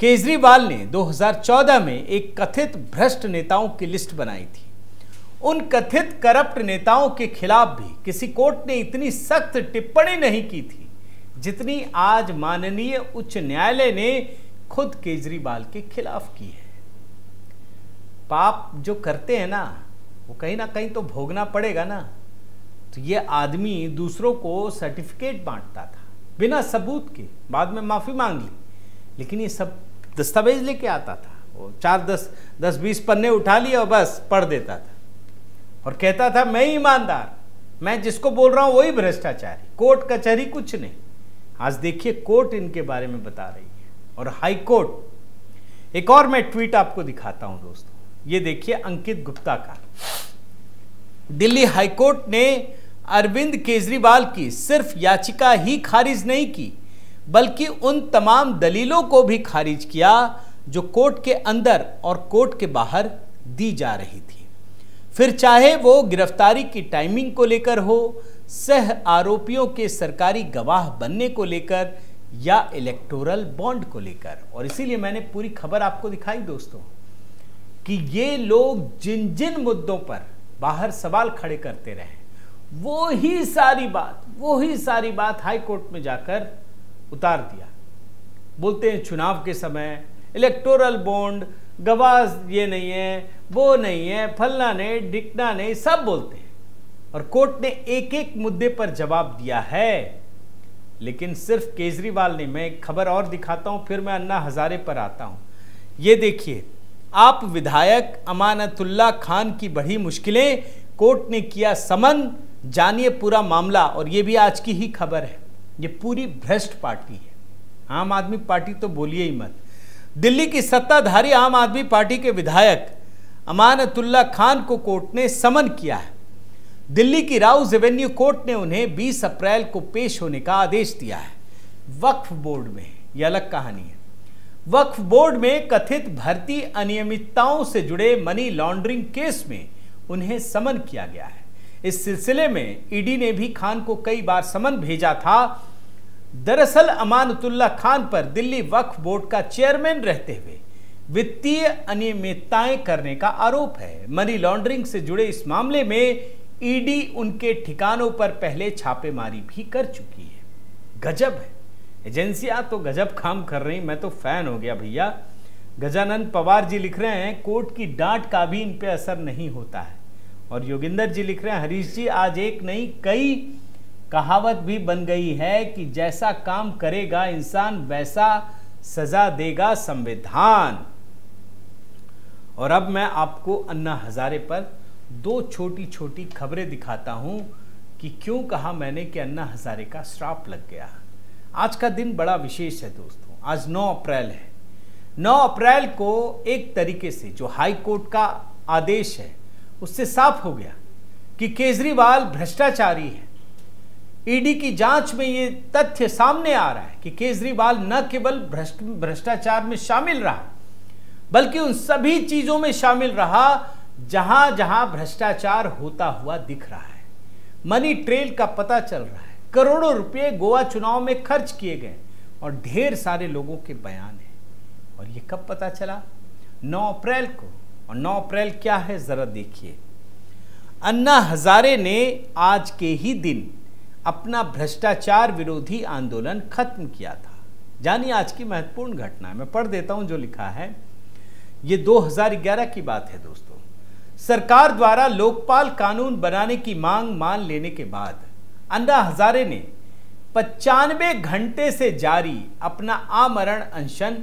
केजरीवाल ने 2014 में एक कथित भ्रष्ट नेताओं की लिस्ट बनाई थी। उन कथित करप्ट नेताओं के खिलाफ भी किसी कोर्ट ने इतनी सख्त टिप्पणी नहीं की थी, जितनी आज माननीय उच्च न्यायालय ने खुद केजरीवाल के खिलाफ की है। पाप जो करते हैं ना, वो कहीं ना कहीं तो भोगना पड़ेगा ना। तो ये आदमी दूसरों को सर्टिफिकेट बांटता था, बिना सबूत के, बाद में माफ़ी मांग ली। लेकिन ये सब दस्तावेज़ लेके आता था, वो चार दस दस, बीस पन्ने उठा लिया और बस पढ़ देता था। और कहता था, मैं ही ईमानदार, मैं जिसको बोल रहा हूँ वही भ्रष्टाचारी, कोर्ट कचहरी कुछ नहीं। आज देखिए कोर्ट इनके बारे में बता रही है और हाई कोर्ट, एक और मैं ट्वीट आपको दिखाता हूँ दोस्तों। ये देखिए अंकित गुप्ता का। दिल्ली हाईकोर्ट ने अरविंद केजरीवाल की सिर्फ़ याचिका ही खारिज नहीं की, बल्कि उन तमाम दलीलों को भी खारिज किया जो कोर्ट के अंदर और कोर्ट के बाहर दी जा रही थी। फिर चाहे वो गिरफ्तारी की टाइमिंग को लेकर हो, सह आरोपियों के सरकारी गवाह बनने को लेकर या इलेक्टोरल बॉन्ड को लेकर। और इसीलिए मैंने पूरी खबर आपको दिखाई दोस्तों, कि ये लोग जिन जिन मुद्दों पर बाहर सवाल खड़े करते रहे, वो ही सारी बात, वो ही सारी बात हाई कोर्ट में जाकर उतार दिया। बोलते हैं चुनाव के समय इलेक्टोरल बॉन्ड गवाह ये नहीं है, वो नहीं है, फलना नहीं डिकना नहीं, सब बोलते हैं। और कोर्ट ने एक एक मुद्दे पर जवाब दिया है। लेकिन सिर्फ़ केजरीवाल ने मैं एक खबर और दिखाता हूँ, फिर मैं अन्ना हजारे पर आता हूँ। ये देखिए, आप विधायक अमानतुल्ला खान की बड़ी मुश्किलें, कोर्ट ने किया समन, जानिए पूरा मामला, और ये भी आज की ही खबर है। ये पूरी भ्रष्ट पार्टी है। आम आदमी पार्टी तो बोलिए ही मत। दिल्ली की सत्ताधारी आम आदमी पार्टी के विधायक अमानतुल्ला खान को कोर्ट ने समन किया है। दिल्ली की राउज एवेन्यू कोर्ट ने उन्हें 20 अप्रैल को पेश होने का आदेश दिया है। वक्फ बोर्ड में यह अलग कहानी है। वक्फ बोर्ड में कथित भर्ती अनियमितताओं से जुड़े मनी लॉन्ड्रिंग केस में उन्हें समन किया गया है। इस सिलसिले में ईडी ने भी खान को कई बार समन भेजा था दरअसल अमानतुल्ला खान पर दिल्ली वक्फ बोर्ड का चेयरमैन रहते हुए वित्तीय अनियमितताएँ करने का आरोप है। मनी लॉन्ड्रिंग से जुड़े इस मामले में ईडी उनके ठिकानों पर पहले छापेमारी भी कर चुकी है। गजब है। एजेंसियाँ तो गजब काम कर रही मैं तो फ़ैन हो गया भैया। गजानंद पवार जी लिख रहे हैं, कोर्ट की डांट का भी इन पे असर नहीं होता है। और योगिंदर जी लिख रहे हैं, हरीश जी, आज एक नहीं, कई कहावत भी बन गई है कि जैसा काम करेगा इंसान, वैसा सजा देगा संविधान। और अब मैं आपको अन्ना हजारे पर दो छोटी छोटी खबरें दिखाता हूँ कि क्यों कहा मैंने कि अन्ना हजारे का श्राप लग गया। आज का दिन बड़ा विशेष है दोस्तों। आज 9 अप्रैल है। 9 अप्रैल को एक तरीके से जो हाई कोर्ट का आदेश है, उससे साफ़ हो गया कि केजरीवाल भ्रष्टाचारी है। ईडी की जाँच में ये तथ्य सामने आ रहा है कि केजरीवाल न केवल भ्रष्टाचार में शामिल रहा, बल्कि उन सभी चीज़ों में शामिल रहा, जहाँ जहाँ भ्रष्टाचार होता हुआ दिख रहा है। मनी ट्रेल का पता चल रहा है। करोड़ों रुपए गोवा चुनाव में खर्च किए गए और ढेर सारे लोगों के बयान है। और ये कब पता चला? 9 अप्रैल को। और 9 अप्रैल क्या है? जरा देखिए। अन्ना हजारे ने आज के ही दिन अपना भ्रष्टाचार विरोधी आंदोलन खत्म किया था। जानिए आज की महत्वपूर्ण घटना है। मैं पढ़ देता हूँ जो लिखा है। ये 2011 की बात है दोस्तों। सरकार द्वारा लोकपाल कानून बनाने की मांग मान लेने के बाद अन्ना हजारे ने पचानवे घंटे से जारी अपना आमरण अनशन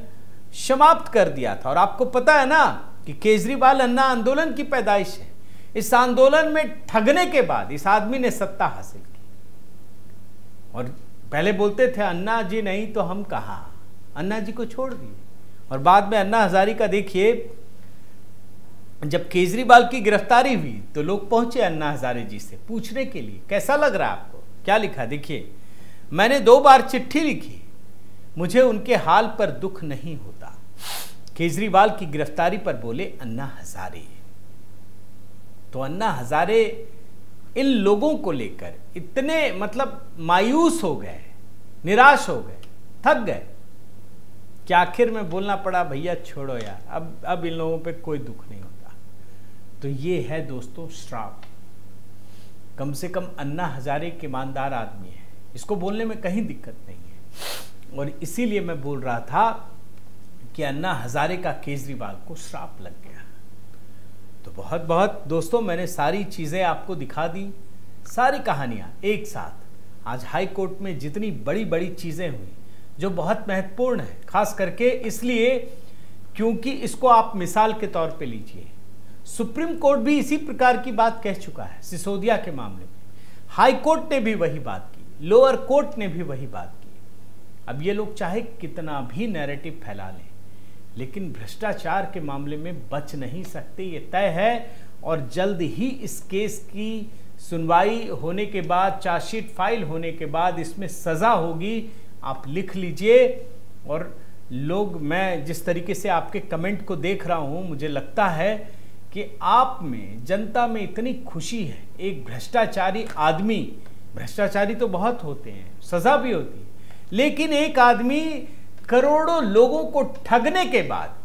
समाप्त कर दिया था। और आपको पता है ना कि केजरीवाल अन्ना आंदोलन की पैदाइश है। इस आंदोलन में ठगने के बाद इस आदमी ने सत्ता हासिल की। और पहले बोलते थे, अन्ना जी नहीं तो हम कहा? अन्ना जी को छोड़ दिए। और बाद में अन्ना हजारी का देखिए, जब केजरीवाल की गिरफ्तारी हुई तो लोग पहुँचे अन्ना हजारे जी से पूछने के लिए। कैसा लग रहा है आपको? क्या लिखा? देखिए, मैंने दो बार चिट्ठी लिखी। मुझे उनके हाल पर दुख नहीं होता। केजरीवाल की गिरफ्तारी पर बोले, अन्ना हजारे। तो अन्ना हजारे इन लोगों को लेकर इतने मतलब मायूस हो गए, निराश हो गए, थक गए। कि आखिर में बोलना पड़ा, भैया, छोड़ो यार, अब अब इन लोगों पे कोई दुख नहीं होता। तो ये है दोस्तों, श्राप। कम से कम अन्ना हजारे के ईमानदार आदमी है। इसको बोलने में कहीं दिक्कत नहीं है। और इसीलिए मैं बोल रहा था कि अन्ना हजारे का केजरीवाल को श्राप लग गया। तो बहुत बहुत दोस्तों, मैंने सारी चीज़ें आपको दिखा दी, सारी कहानियाँ एक साथ। आज हाई कोर्ट में जितनी बड़ी बड़ी चीज़ें हुई, जो बहुत महत्वपूर्ण है, खास करके इसलिए क्योंकि इसको आप मिसाल के तौर पे लीजिए। सुप्रीम कोर्ट भी इसी प्रकार की बात कह चुका है, सिसोदिया के मामले में। हाई कोर्ट ने भी वही बात की, लोअर कोर्ट ने भी वही बात की। अब ये लोग चाहे कितना भी नैरेटिव फैला लें लेकिन भ्रष्टाचार के मामले में बच नहीं सकते, ये तय है। और जल्द ही इस केस की सुनवाई होने के बाद, चार्जशीट फ़ाइल होने के बाद इसमें सजा होगी। आप लिख लीजिए और लोग, मैं जिस तरीके से आपके कमेंट को देख रहा हूँ, मुझे लगता है कि आप में, जनता में इतनी खुशी है। एक भ्रष्टाचारी आदमी, भ्रष्टाचारी तो बहुत होते हैं, सजा भी होती है। लेकिन एक आदमी करोड़ों लोगों को ठगने के बाद,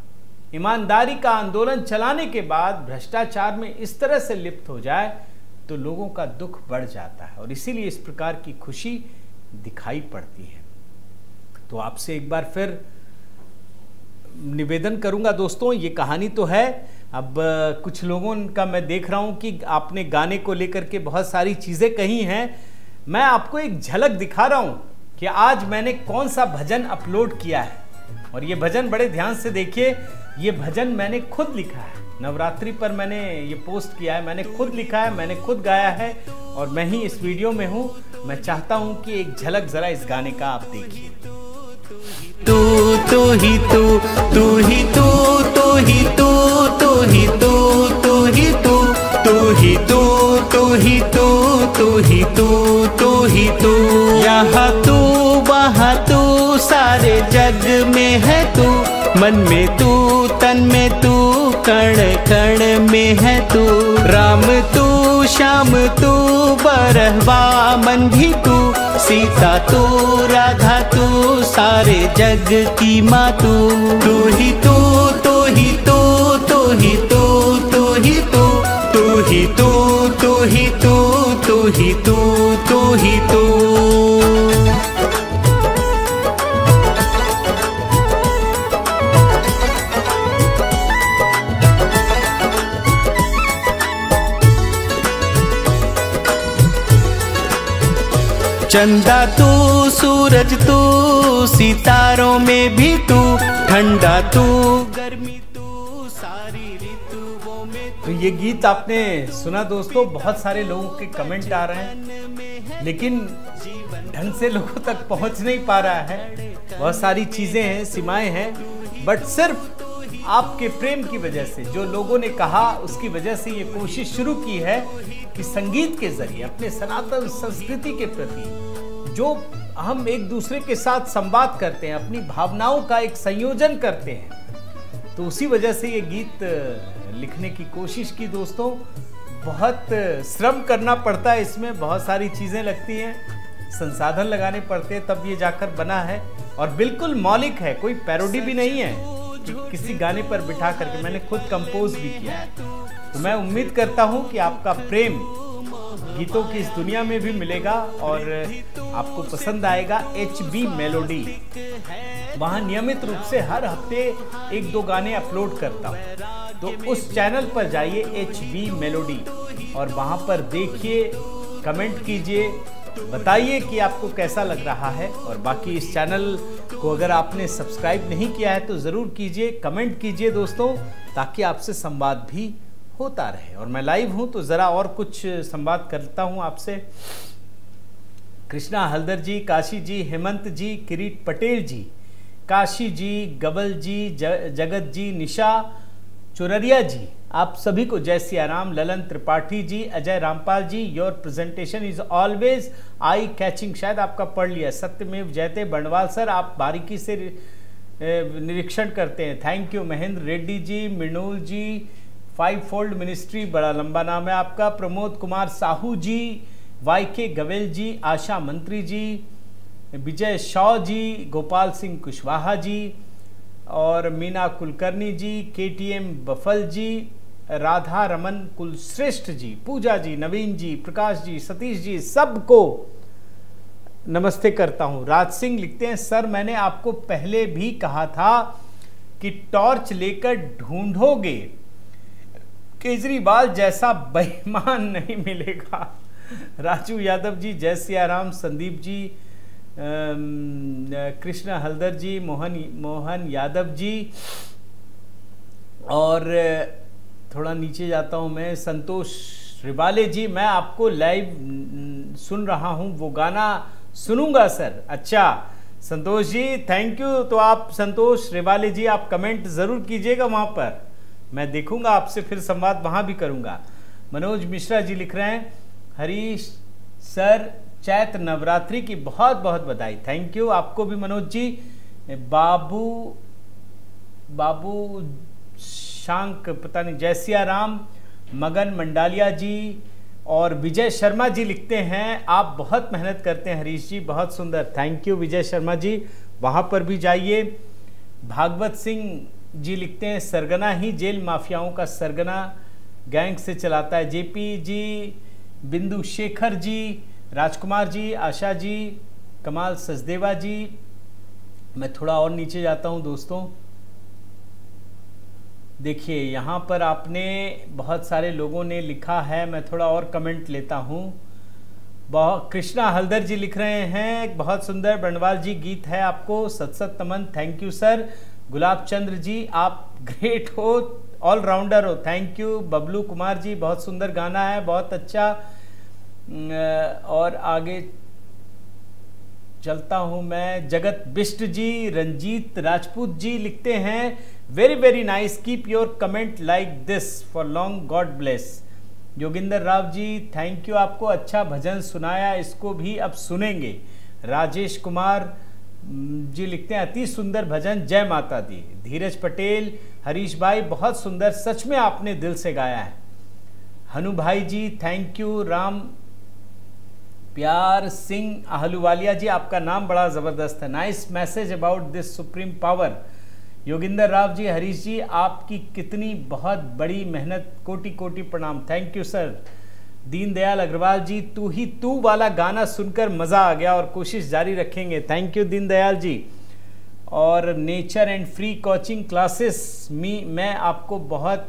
ईमानदारी का आंदोलन चलाने के बाद भ्रष्टाचार में इस तरह से लिप्त हो जाए तो लोगों का दुख बढ़ जाता है। और इसीलिए इस प्रकार की खुशी दिखाई पड़ती है। तो आपसे एक बार फिर निवेदन करूँगा दोस्तों, ये कहानी तो है। अब कुछ लोगों का मैं देख रहा हूँ कि आपने गाने को लेकर के बहुत सारी चीज़ें कही हैं। मैं आपको एक झलक दिखा रहा हूँ। कि आज मैंने कौन सा भजन अपलोड किया है? और ये भजन बड़े ध्यान से देखिए, ये भजन मैंने खुद लिखा है। नवरात्रि पर मैंने ये पोस्ट किया है, मैंने खुद लिखा है, मैंने खुद गाया है, और मैं ही इस वीडियो में हूँ। मैं चाहता हूँ कि एक झलक ज़रा इस गाने का आप देखिए। तू तू ही तू तू ही तू तू ही तू तू ही तू तू ही तू। तू ही तू तू ही तू तू ही तू तू ही तू। यहाँ तू, वहाँ तू, सारे जग में है तू। मन में तू, तन में तू, कण कण में है तू। राम तू, श्याम तू, बरहवा मन भी तू। सीता तू, राधा तू, सारे जग की माँ तू। तू ही तू तू ही तू तू ही तू तू ही तू। चंदा तू, सूरज तू, सितारों में भी तू, ठंडा तू, गर्मी तो ये गीत आपने सुना दोस्तों, बहुत सारे लोगों के कमेंट आ रहे हैं, लेकिन ढंग से लोगों तक पहुँच नहीं पा रहा है। बहुत सारी चीज़ें हैं, सीमाएँ हैं बट सिर्फ़ आपके प्रेम की वजह से, जो लोगों ने कहा, उसकी वजह से ये कोशिश शुरू की है कि संगीत के ज़रिए, अपने सनातन संस्कृति के प्रति जो हम एक दूसरे के साथ संवाद करते हैं, अपनी भावनाओं का एक संयोजन करते हैं। तो उसी वजह से ये गीत लिखने की कोशिश की दोस्तों। बहुत श्रम करना पड़ता है इसमें, बहुत सारी चीज़ें लगती हैं। संसाधन लगाने पड़ते हैं, तब ये जाकर बना है। और बिल्कुल मौलिक है, कोई पैरोडी भी नहीं है किसी गाने पर बिठा करके। मैंने खुद कंपोज भी किया है। तो मैं उम्मीद करता हूँ कि आपका प्रेम गीतों की इस दुनिया में भी मिलेगा और आपको पसंद आएगा एच बी मेलोडी वहाँ नियमित रूप से हर हफ़्ते एक दो गाने अपलोड करता हूँ। तो उस चैनल पर जाइए एच बी मेलोडी और वहाँ पर देखिए, कमेंट कीजिए, बताइए कि आपको कैसा लग रहा है और बाकी इस चैनल को अगर आपने सब्सक्राइब नहीं किया है तो ज़रूर कीजिए, कमेंट कीजिए दोस्तों, ताकि आपसे संवाद भी होता रहे। और मैं लाइव हूँ तो ज़रा और कुछ संवाद करता हूँ आपसे। कृष्णा हल्दर जी, काशी जी, हेमंत जी, किरीट पटेल जी, काशी जी गबल जी जगत जी, निशा, चुररिया जी, आप सभी को जय Siya Ram, Lalan Tripathi ji, Ajay Rampal ji your presentation is always eye catching शायद आपका पढ़ लिया। सत्यमेव जयते बंडवाल सर, आप बारीकी से निरीक्षण करते हैं। Thank you Mahendra Reddy ji, Mrinul ji five fold ministry, बड़ा लंबा नाम है आपका, प्रमोद कुमार साहू जी, वाई के गवेल जी, आशा मंत्री जी, विजय शॉ जी, गोपाल सिंह कुशवाहा जी, और Meena Kulkarni ji K T M Baphal ji Radha Raman Kulshreshtha ji, Pooja ji, Naveen ji, Prakash ji, Satish ji, सबको नमस्ते करता हूँ। राज सिंह लिखते हैं, सर, मैंने आपको पहले भी कहा था कि टॉर्च लेकर ढूंढोगे केजरीवाल जैसा बेईमान नहीं मिलेगा। राजू यादव जी, जय सिया राम संदीप जी कृष्ण हल्दर जी, मोहन मोहन यादव जी, और, थोड़ा नीचे जाता हूँ मैं, संतोष रिवाले जी, मैं आपको लाइव सुन रहा हूँ, वो गाना सुनूँगा सर। अच्छा संतोष जी थैंक यू तो आप संतोष रिवाले जी, आप कमेंट ज़रूर कीजिएगा वहाँ पर। मैं देखूँगा आपसे, फिर संवाद वहाँ भी करूँगा। मनोज मिश्रा जी लिख रहे हैं, हरीश, सर चैत्र नवरात्रि की बहुत बहुत बधाई। थैंक यू आपको भी मनोज जी। बाबू बाबू शांक, पता नहीं, जयसिया राम, मगन मंडालिया जी और विजय शर्मा जी लिखते हैं। आप बहुत मेहनत करते हैं हरीश जी, बहुत सुंदर। Thank you Vijay Sharma ji. वहाँ पर भी जाइए। भागवत सिंह जी लिखते हैं, सरगना ही जेल माफियाओं का सरगना गैंग से चलाता है। जेपी जी, बिंदु शेखर जी, राजकुमार जी, आशा जी, कमाल सचदेवा जी। मैं थोड़ा और नीचे जाता हूँ दोस्तों। देखिए, यहाँ पर आपने बहुत सारे लोगों ने लिखा है, मैं थोड़ा और कमेंट लेता हूँ। बहुत कृष्णा हल्दर जी लिख रहे हैं, बहुत सुंदर, बंडवाल जी गीत है आपको सत सत तमन thank you sir Gulab Chandra ji, आप ग्रेट हो ऑलराउंडर हो। थैंक यू बबलू कुमार जी, बहुत सुंदर गाना है, बहुत अच्छा। और आगे चलता हूँ मैं। जगत बिष्ट जी, रंजीत राजपूत जी लिखते हैं very very nice keep your comment like this for long God bless Yoginder Rao ji thank you आपको अच्छा भजन सुनाया, इसको भी अब सुनेंगे। राजेश कुमार जी लिखते हैं, अति सुंदर भजन, जय माता दी। धीरज पटेल, हरीश भाई, बहुत सुंदर, सच में आपने दिल से गाया है। हनु भाई जी थैंक यू राम प्यार सिंह आहलूवालिया जी, आपका नाम बड़ा ज़बरदस्त है। Nice message about this supreme power Yoginder Rao ji, Harish ji, आपकी कितनी बहुत बड़ी मेहनत कोटि कोटि प्रणाम। Thank you sir Deendayal Agarwal ji, तू ही, तू वाला गाना सुनकर मज़ा आ गया और कोशिश जारी रखेंगे। Thank you Deendayal ji. और nature and free coaching classes मी, मैं आपको बहुत,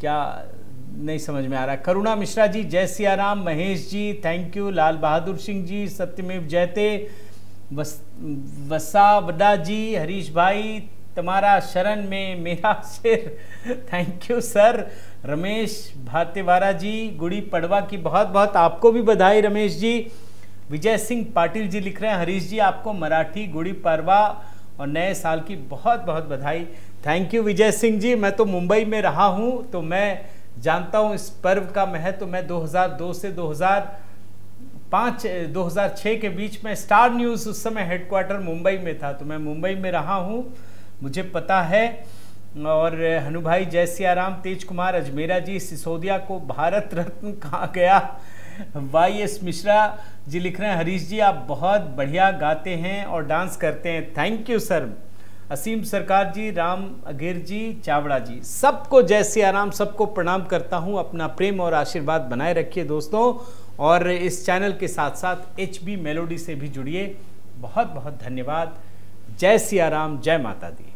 क्या नहीं समझ में आ रहा। करुणा मिश्रा जी, जय सिया राम महेश जी थैंक यू लाल बहादुर सिंह जी, सत्यमेव जयते। वस वसावडा जी, हरीश भाई तुम्हारा शरण में मेरा <laughs> सिर। Thank you sir Ramesh Bhatewara ji, Gudi Padwa की बहुत बहुत आपको भी बधाई रमेश जी। विजय सिंह पाटिल जी लिख रहे हैं, हरीश जी आपको मराठी, गुड़ी पड़वा और नए साल की बहुत बहुत बधाई। थैंक यू विजय सिंह जी, मैं तो मुंबई में रहा हूँ तो मैं जानता हूँ इस पर्व का महत्व। तो मैं 2002 से 2005 2006 के बीच में स्टार न्यूज़ उस समय हेडक्वार्टर मुंबई में था तो मैं मुंबई में रहा हूँ। मुझे पता है और हनुभाई जय सियाराम तेज कुमार, अजमेरा जी, सिसोदिया को भारत रत्न कहा गया? वाई एस मिश्रा जी लिख रहे हैं, हरीश जी, आप बहुत बढ़िया गाते हैं और डांस करते हैं। Thank you sir. असीम सरकार जी, राम अघेर जी, चावड़ा जी, सबको जय सियाराम सबको प्रणाम करता हूँ, अपना प्रेम और आशीर्वाद बनाए रखिए दोस्तों। और इस चैनल के साथ साथ एच बी मेलोडी से भी जुड़िए। बहुत बहुत धन्यवाद। जय सियाराम, जय माता दी।